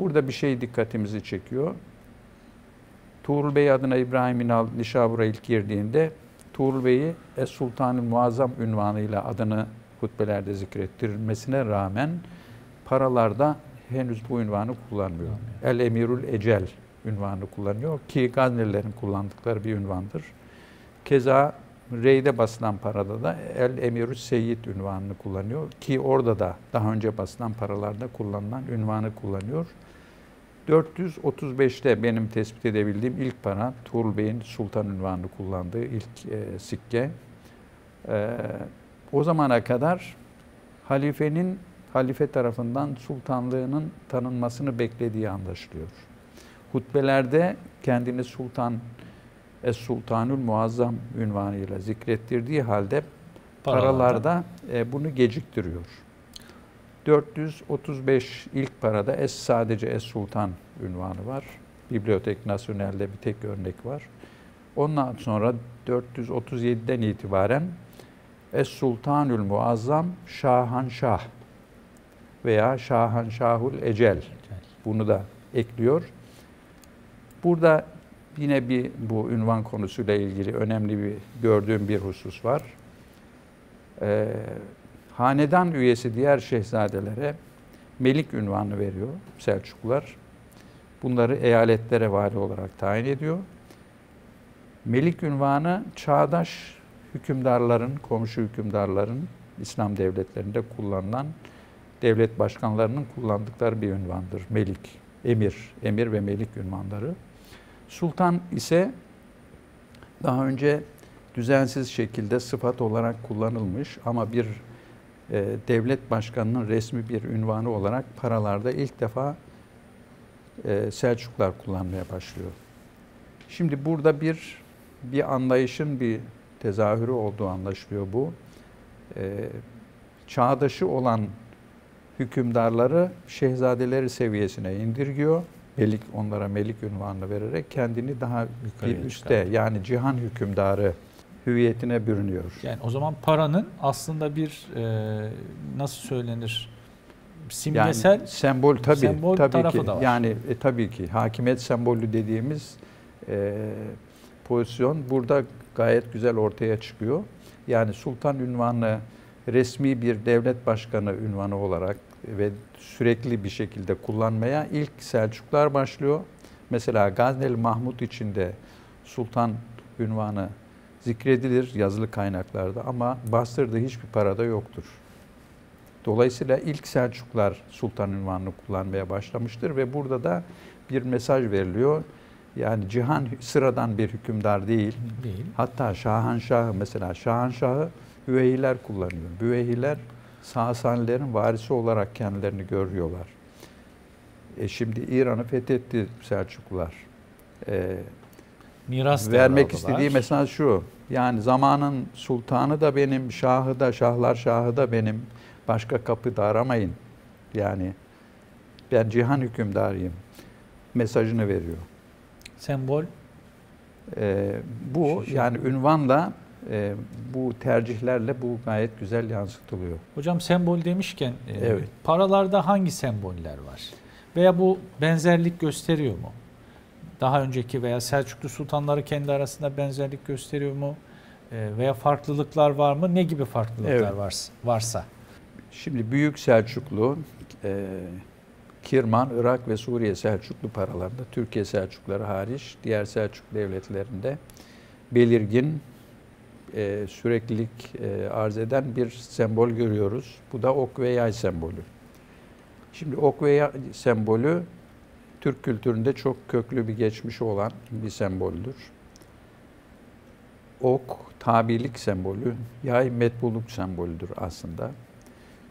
Speaker 3: Burada bir şey dikkatimizi çekiyor. Tuğrul Bey adına İbrahim İnal Nişabur'a ilk girdiğinde Tuğrul Bey'i Es Sultanı Muazzam ünvanıyla adını hutbelerde zikrettirilmesine rağmen paralarda henüz bu ünvanı kullanmıyor. El Emirül Ecel ünvanı kullanıyor ki Gaznelilerin kullandıkları bir ünvandır. Keza Rey'de basılan parada da El Emirü Seyyid ünvanını kullanıyor ki orada da daha önce basılan paralarda kullanılan ünvanı kullanıyor. 435'te benim tespit edebildiğim ilk para Tuğrul Bey'in sultan ünvanını kullandığı ilk e, sikke. E, o zamana kadar halifenin halife tarafından sultanlığının tanınmasını beklediği anlaşılıyor. Hutbelerde kendini sultan Es Sultanül Muazzam ünvanıyla zikrettirdiği halde paralarda e, bunu geciktiriyor. 435 ilk parada Es sadece Es Sultan ünvanı var. Bibliotek Nasyonel'de bir tek örnek var. Ondan sonra 437'den itibaren Es Sultanül Muazzam Şahanşah veya Şahanşahul Ecel bunu da ekliyor. Burada yine bir bu ünvan konusuyla ilgili önemli bir gördüğüm bir husus var. Ee, hanedan üyesi diğer şehzadelere melik ünvanı veriyor Selçuklular. Bunları eyaletlere vali olarak tayin ediyor. Melik ünvanı çağdaş hükümdarların, komşu hükümdarların İslam devletlerinde kullanılan devlet başkanlarının kullandıkları bir ünvandır. Melik, emir, emir ve melik ünvanları. Sultan ise daha önce düzensiz şekilde sıfat olarak kullanılmış ama bir e, devlet başkanının resmi bir ünvanı olarak paralarda ilk defa e, Selçuklar kullanmaya başlıyor. Şimdi burada bir bir anlayışın bir tezahürü olduğu anlaşılıyor bu. E, çağdaşı olan hükümdarları şehzadeleri seviyesine indirgiyor. melik onlara melik ünvanını vererek kendini daha
Speaker 2: Yukarıya
Speaker 3: bir üstte
Speaker 2: çıkardı.
Speaker 3: yani cihan hükümdarı hüviyetine bürünüyor.
Speaker 2: Yani o zaman paranın aslında bir e, nasıl söylenir simgesel
Speaker 3: yani sembol tabii
Speaker 2: sembol
Speaker 3: tabii
Speaker 2: tarafı
Speaker 3: ki
Speaker 2: da var.
Speaker 3: yani e, tabii ki hakimiyet sembolü dediğimiz e, pozisyon burada gayet güzel ortaya çıkıyor. Yani sultan ünvanı resmi bir devlet başkanı ünvanı olarak ve sürekli bir şekilde kullanmaya ilk Selçuklar başlıyor. Mesela Gazneli Mahmut için de sultan ünvanı zikredilir yazılı kaynaklarda ama bastırdığı hiçbir parada yoktur. Dolayısıyla ilk Selçuklar sultan ünvanını kullanmaya başlamıştır ve burada da bir mesaj veriliyor. Yani cihan sıradan bir hükümdar değil.
Speaker 2: değil.
Speaker 3: Hatta Şahanşahı mesela Şahanşahı Büveyhiler kullanıyor. Büveyhiler Sasanilerin varisi olarak kendilerini görüyorlar. E şimdi İran'ı fethetti Selçuklular. E,
Speaker 2: Miras
Speaker 3: vermek istediği mesaj şu. Yani zamanın sultanı da benim, şahı da, şahlar şahı da benim. Başka kapı da aramayın. Yani ben cihan hükümdarıyım mesajını veriyor.
Speaker 2: sembol
Speaker 3: Ee, bu
Speaker 2: Şu-
Speaker 3: yani ünvanla e, bu tercihlerle bu gayet güzel yansıtılıyor.
Speaker 2: Hocam sembol demişken e,
Speaker 3: Evet.
Speaker 2: paralarda hangi semboller var? Veya bu benzerlik gösteriyor mu? Daha önceki veya Selçuklu sultanları kendi arasında benzerlik gösteriyor mu? E, veya farklılıklar var mı? Ne gibi farklılıklar
Speaker 3: Evet.
Speaker 2: varsa? varsa?
Speaker 3: Şimdi Büyük Selçuklu, e, Kirman, Irak ve Suriye Selçuklu paralarında, Türkiye Selçukları hariç diğer Selçuklu devletlerinde belirgin e, süreklilik e, arz eden bir sembol görüyoruz. Bu da ok ve yay sembolü. Şimdi ok ve yay sembolü Türk kültüründe çok köklü bir geçmişi olan bir semboldür. Ok tabilik sembolü, yay metbuluk sembolüdür aslında.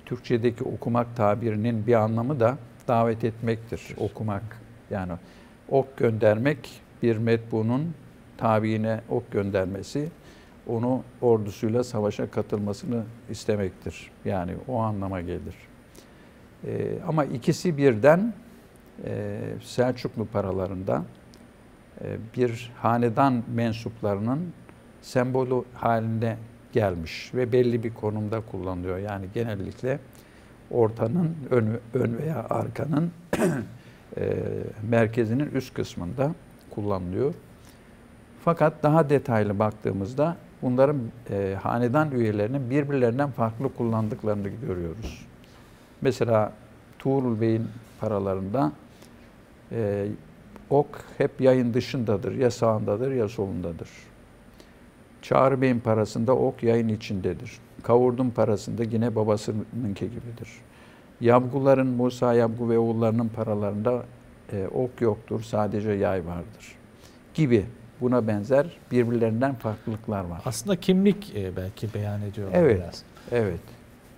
Speaker 3: Türkçedeki okumak tabirinin bir anlamı da davet etmektir. Okumak yani ok göndermek bir metbunun tabiine ok göndermesi onu ordusuyla savaşa katılmasını istemektir. Yani o anlama gelir. Ee, ama ikisi birden Selçuklu paralarında e, bir hanedan mensuplarının sembolü haline gelmiş ve belli bir konumda kullanılıyor. Yani genellikle ortanın ön, ön veya arkanın e, merkezinin üst kısmında kullanılıyor. Fakat daha detaylı baktığımızda bunların e, hanedan üyelerinin birbirlerinden farklı kullandıklarını görüyoruz. Mesela Tuğrul Bey'in paralarında e, ok hep yayın dışındadır. Ya sağındadır ya solundadır. Çağrı Bey'in parasında ok yayın içindedir. Kavurdum parasında yine babasınınki gibidir. Yabguların, Musa Yabgu ve oğullarının paralarında e, ok yoktur, sadece yay vardır. Gibi buna benzer birbirlerinden farklılıklar var.
Speaker 2: Aslında kimlik e, belki beyan ediyorlar
Speaker 3: Evet.
Speaker 2: biraz.
Speaker 3: Evet.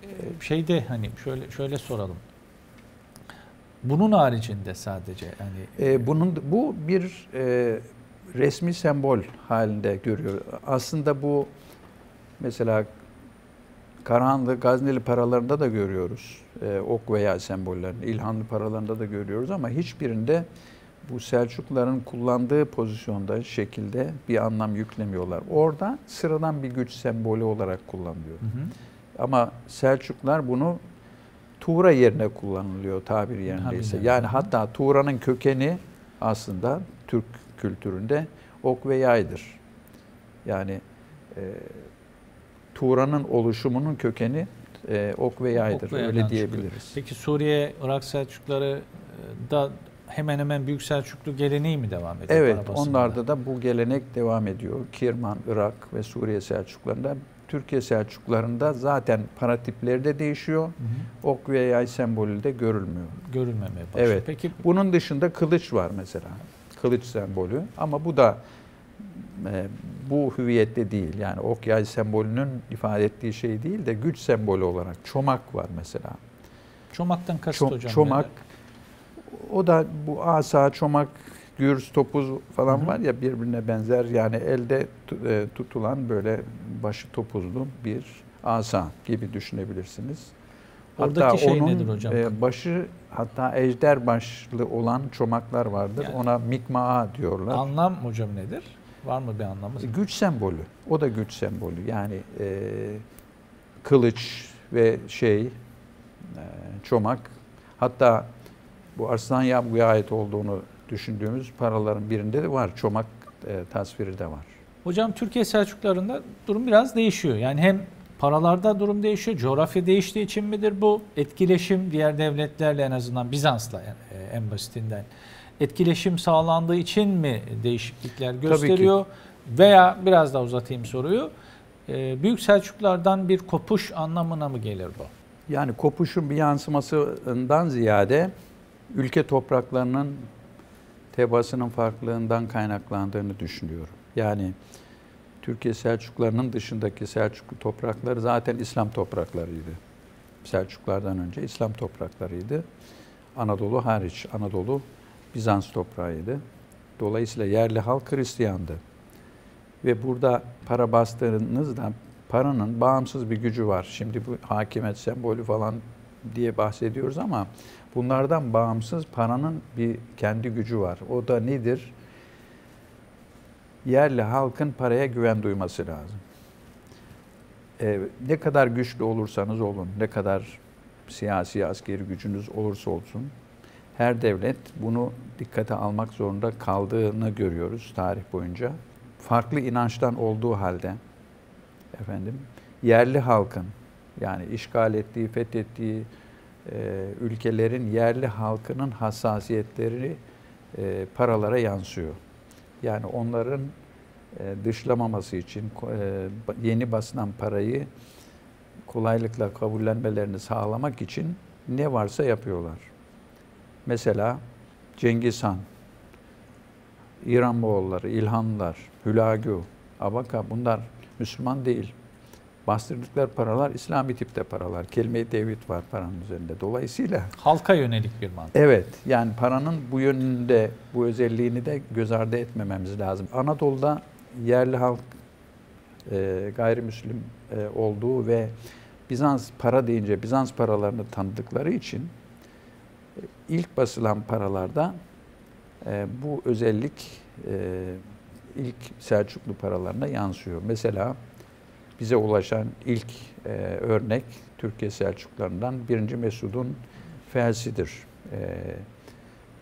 Speaker 2: E, şeyde hani şöyle şöyle soralım. Bunun haricinde sadece hani
Speaker 3: E, bunun bu bir e, resmi sembol halinde görüyor. Aslında bu mesela Karahanlı, Gazneli paralarında da görüyoruz. E, ok veya sembollerini. İlhanlı paralarında da görüyoruz ama hiçbirinde bu Selçukluların kullandığı pozisyonda, şekilde bir anlam yüklemiyorlar. Orada sıradan bir güç sembolü olarak kullanılıyor.
Speaker 2: Hı hı.
Speaker 3: Ama Selçuklar bunu Tuğra yerine kullanılıyor tabir yerindeyse. Yani hatta Tuğra'nın kökeni aslında Türk kültüründe ok ve yaydır. Yani e, Tuğra'nın oluşumunun kökeni e, ok ve yaydır.
Speaker 2: Ok ve
Speaker 3: Öyle diyebiliriz.
Speaker 2: Peki Suriye, Irak Selçukluları e, da hemen hemen Büyük Selçuklu geleneği mi devam ediyor?
Speaker 3: Evet, onlarda da bu gelenek devam ediyor. Kirman, Irak ve Suriye Selçuklarında. Türkiye Selçuklarında zaten para tipleri de değişiyor.
Speaker 2: Hı hı.
Speaker 3: Ok ve yay sembolü de görülmüyor.
Speaker 2: görülmemeye başlıyor.
Speaker 3: Evet.
Speaker 2: Peki
Speaker 3: Bunun dışında kılıç var mesela. Kılıç sembolü. Ama bu da e, bu hüviyette değil. Yani ok yay sembolünün ifade ettiği şey değil de güç sembolü olarak çomak var mesela.
Speaker 2: çomaktan kasıt
Speaker 3: Ço-
Speaker 2: hocam.
Speaker 3: çomak
Speaker 2: nedir?
Speaker 3: o da bu asa, çomak, gürz, topuz falan
Speaker 2: Hı hı.
Speaker 3: var ya birbirine benzer. Yani elde e, tutulan böyle başı topuzlu bir asa gibi düşünebilirsiniz.
Speaker 2: Oradaki
Speaker 3: hatta
Speaker 2: şey
Speaker 3: onun
Speaker 2: nedir hocam?
Speaker 3: e, başı hatta ejder başlı olan çomaklar vardır.
Speaker 2: Yani-
Speaker 3: Ona mikmaa diyorlar.
Speaker 2: Anlam hocam nedir? Var mı bir anlamı?
Speaker 3: Güç sembolü. O da güç sembolü. Yani e, kılıç ve şey e, çomak. Hatta bu Arslan Yabgu'ya ait olduğunu düşündüğümüz paraların birinde de var. Çomak e, tasviri de var.
Speaker 2: Hocam Türkiye Selçuklularında durum biraz değişiyor. Yani hem paralarda durum değişiyor, coğrafya değiştiği için midir bu? Etkileşim diğer devletlerle en azından Bizans'la e, en basitinden etkileşim sağlandığı için mi değişiklikler gösteriyor? Veya biraz daha uzatayım soruyu. e, Büyük Selçuklulardan bir kopuş anlamına mı gelir bu?
Speaker 3: Yani kopuşun bir yansımasından ziyade ülke topraklarının tebaasının farklılığından kaynaklandığını düşünüyorum. Yani Türkiye Selçuklularının dışındaki Selçuklu toprakları zaten İslam topraklarıydı. Selçuklardan önce İslam topraklarıydı. Anadolu hariç. Anadolu Bizans toprağıydı. Dolayısıyla yerli halk Hristiyandı. Ve burada para bastığınızda paranın bağımsız bir gücü var. Şimdi bu hakimiyet sembolü falan diye bahsediyoruz ama bunlardan bağımsız paranın bir kendi gücü var. O da nedir? Yerli halkın paraya güven duyması lazım. Ee, ne kadar güçlü olursanız olun, ne kadar siyasi, askeri gücünüz olursa olsun, her devlet bunu dikkate almak zorunda kaldığını görüyoruz tarih boyunca. Farklı inançtan olduğu halde efendim yerli halkın yani işgal ettiği, fethettiği e, ülkelerin yerli halkının hassasiyetleri e, paralara yansıyor. Yani onların e, dışlamaması için yeni basılan parayı kolaylıkla kabullenmelerini sağlamak için ne varsa yapıyorlar. Mesela Cengiz Han, İran Moğolları, İlhanlılar, Hülagü, Abaka bunlar Müslüman değil. Bastırdıkları paralar İslami tipte paralar. Kelime-i tevhid var paranın üzerinde. Dolayısıyla
Speaker 2: Halka yönelik bir mantık.
Speaker 3: evet yani paranın bu yönünde bu özelliğini de göz ardı etmememiz lazım. Anadolu'da yerli halk e, gayrimüslim e, olduğu ve Bizans para deyince Bizans paralarını tanıdıkları için e, ilk basılan paralarda e, bu özellik e, ilk Selçuklu paralarına yansıyor. Mesela bize ulaşan ilk e, örnek Türkiye Selçuklularından 1. Mesud'un felsidir. E,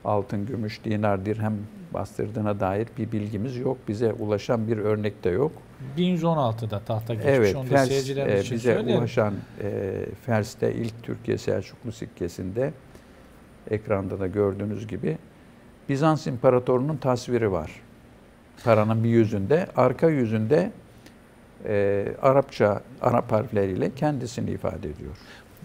Speaker 3: altın, gümüş, dinar, dirhem bastırdığına dair bir bilgimiz yok. Bize ulaşan bir örnek de yok.
Speaker 2: 1116'da tahta geçmiş.
Speaker 3: Evet,
Speaker 2: Onu
Speaker 3: Fers e,
Speaker 2: için
Speaker 3: bize
Speaker 2: söyleyelim.
Speaker 3: ulaşan e, Fers'te ilk Türkiye Selçuklu sikkesinde ekranda da gördüğünüz gibi Bizans İmparatorunun tasviri var. Paranın bir yüzünde, arka yüzünde e, Arapça, Arap harfleriyle kendisini ifade ediyor.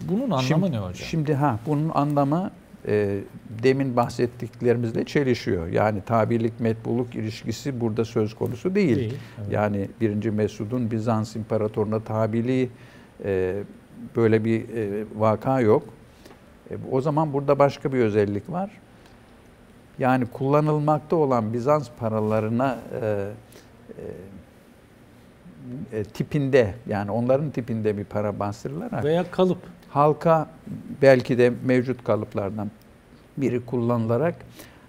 Speaker 2: Bunun anlamı
Speaker 3: Şimdi-
Speaker 2: ne hocam?
Speaker 3: Şimdi ha bunun anlamı e, demin bahsettiklerimizle çelişiyor. Yani tabirlik metbuluk ilişkisi burada söz konusu değil.
Speaker 2: Değil, evet.
Speaker 3: Yani 1. Mesud'un Bizans İmparatorluğu'na tabili e, böyle bir e, vaka yok. E, o zaman burada başka bir özellik var. Yani kullanılmakta olan Bizans paralarına e, e, e, tipinde yani onların tipinde bir para bastırılarak
Speaker 2: Veya kalıp.
Speaker 3: halka belki de mevcut kalıplardan biri kullanılarak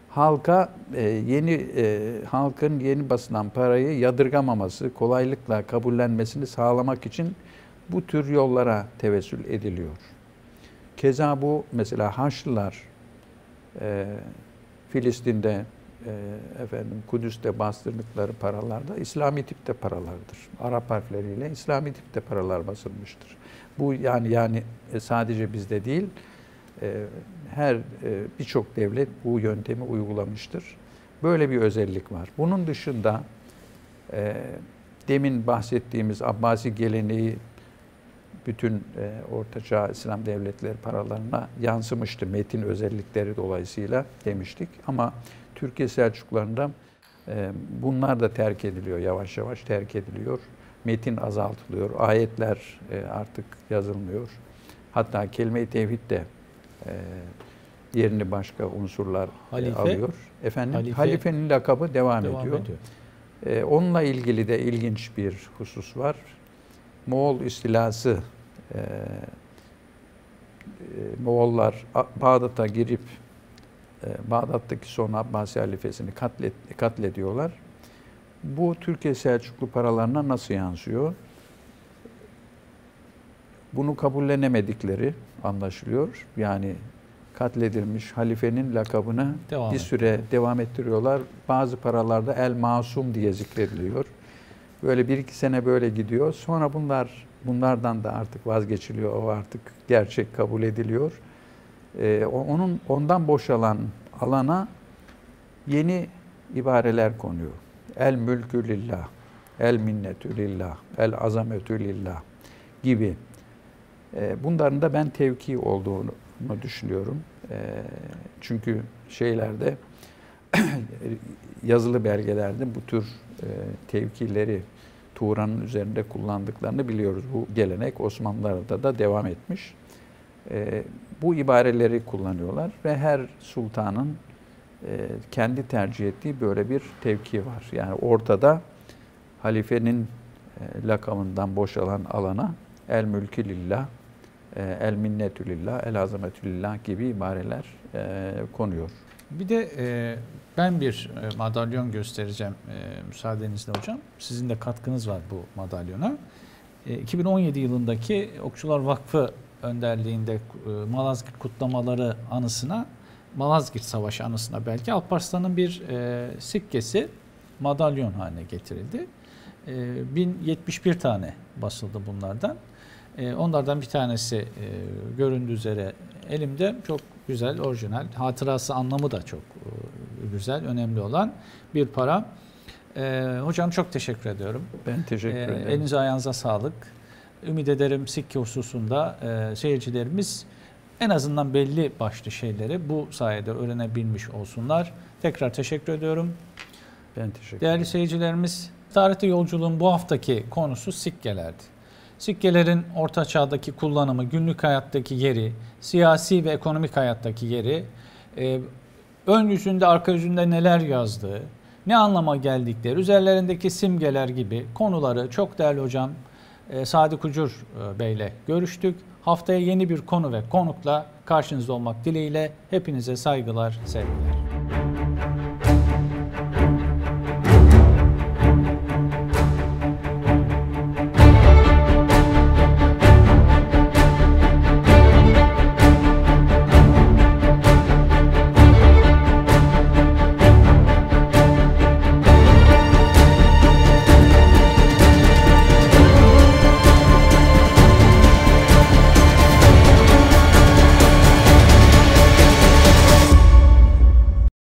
Speaker 3: halka e, yeni e, halkın yeni basılan parayı yadırgamaması, kolaylıkla kabullenmesini sağlamak için bu tür yollara tevessül ediliyor. Keza bu mesela Haçlılar e, Filistin'de e, efendim Kudüs'te bastırdıkları paralar da İslami tipte paralardır. Arap harfleriyle İslami tipte paralar basılmıştır. Bu yani yani e, sadece bizde değil, e, her e, birçok devlet bu yöntemi uygulamıştır. Böyle bir özellik var. Bunun dışında e, demin bahsettiğimiz Abbasi geleneği bütün e, Ortaçağ İslam devletleri paralarına yansımıştı. Metin özellikleri dolayısıyla demiştik. Ama Türkiye Selçuklularında e, bunlar da terk ediliyor. Yavaş yavaş terk ediliyor. Metin azaltılıyor. Ayetler e, artık yazılmıyor. Hatta kelime-i tevhid de e, yerini başka unsurlar e,
Speaker 2: Halife,
Speaker 3: alıyor. Efendim
Speaker 2: halife-
Speaker 3: halifenin lakabı devam,
Speaker 2: Devam
Speaker 3: ediyor.
Speaker 2: ediyor.
Speaker 3: Ee, onunla ilgili de ilginç bir husus var. Moğol istilası e, Moğollar A- Bağdat'a girip e, Bağdat'taki son Abbasi halifesini katlet, katlediyorlar. Bu Türkiye Selçuklu paralarına nasıl yansıyor? Bunu kabullenemedikleri anlaşılıyor. Yani katledilmiş halifenin lakabını
Speaker 2: Devam
Speaker 3: bir süre devam ettiriyorlar. Bazı paralarda El Masum diye zikrediliyor. Böyle bir iki sene böyle gidiyor. Sonra bunlar bunlardan da artık vazgeçiliyor. O artık gerçek kabul ediliyor. O- onun ondan boşalan alana yeni ibareler konuyor. El mülkü lillah, el minnetü lillah, el azametü lillah gibi. Ee, bunların da ben tevki olduğunu düşünüyorum. Ee, çünkü şeylerde yazılı belgelerde bu tür e, tevkileri Turan'ın üzerinde kullandıklarını biliyoruz. Bu gelenek Osmanlılar'da da devam etmiş. E, bu ibareleri kullanıyorlar ve her sultanın e, kendi tercih ettiği böyle bir tevki var. Yani ortada halifenin e, lakabından boşalan alana el mülkü lillah, e, el minnetü lillah, el azametü lillah gibi ibareler konuyor.
Speaker 2: Bir de e, ben bir madalyon göstereceğim e, müsaadenizle hocam. Sizin de katkınız var bu madalyona. E, 2017 yılındaki Okçular Vakfı önderliğinde e, Malazgirt kutlamaları anısına, Malazgirt Savaşı anısına belki Alparslan'ın bir e, sikkesi madalyon haline getirildi. E, 1071 tane basıldı bunlardan. E, onlardan bir tanesi e, göründüğü üzere elimde çok güzel, orijinal. Hatırası anlamı da çok e, güzel, önemli olan bir para. E, hocam çok teşekkür ediyorum.
Speaker 3: Ben teşekkür
Speaker 2: E,
Speaker 3: ederim.
Speaker 2: elinize ayağınıza sağlık. Ümit ederim sikke hususunda e, seyircilerimiz en azından belli başlı şeyleri bu sayede öğrenebilmiş olsunlar. Tekrar teşekkür ediyorum.
Speaker 3: Ben teşekkür
Speaker 2: Değerli
Speaker 3: ederim.
Speaker 2: seyircilerimiz, tarihte yolculuğun bu haftaki konusu sikkelerdi. Sikkelerin orta çağdaki kullanımı, günlük hayattaki yeri, siyasi ve ekonomik hayattaki yeri, e, ön yüzünde, arka yüzünde neler yazdığı, ne anlama geldikleri, üzerlerindeki simgeler gibi konuları çok değerli hocam e, Sadık Ucur e, Bey'le görüştük. Haftaya yeni bir konu ve konukla karşınızda olmak dileğiyle hepinize saygılar, sevgiler.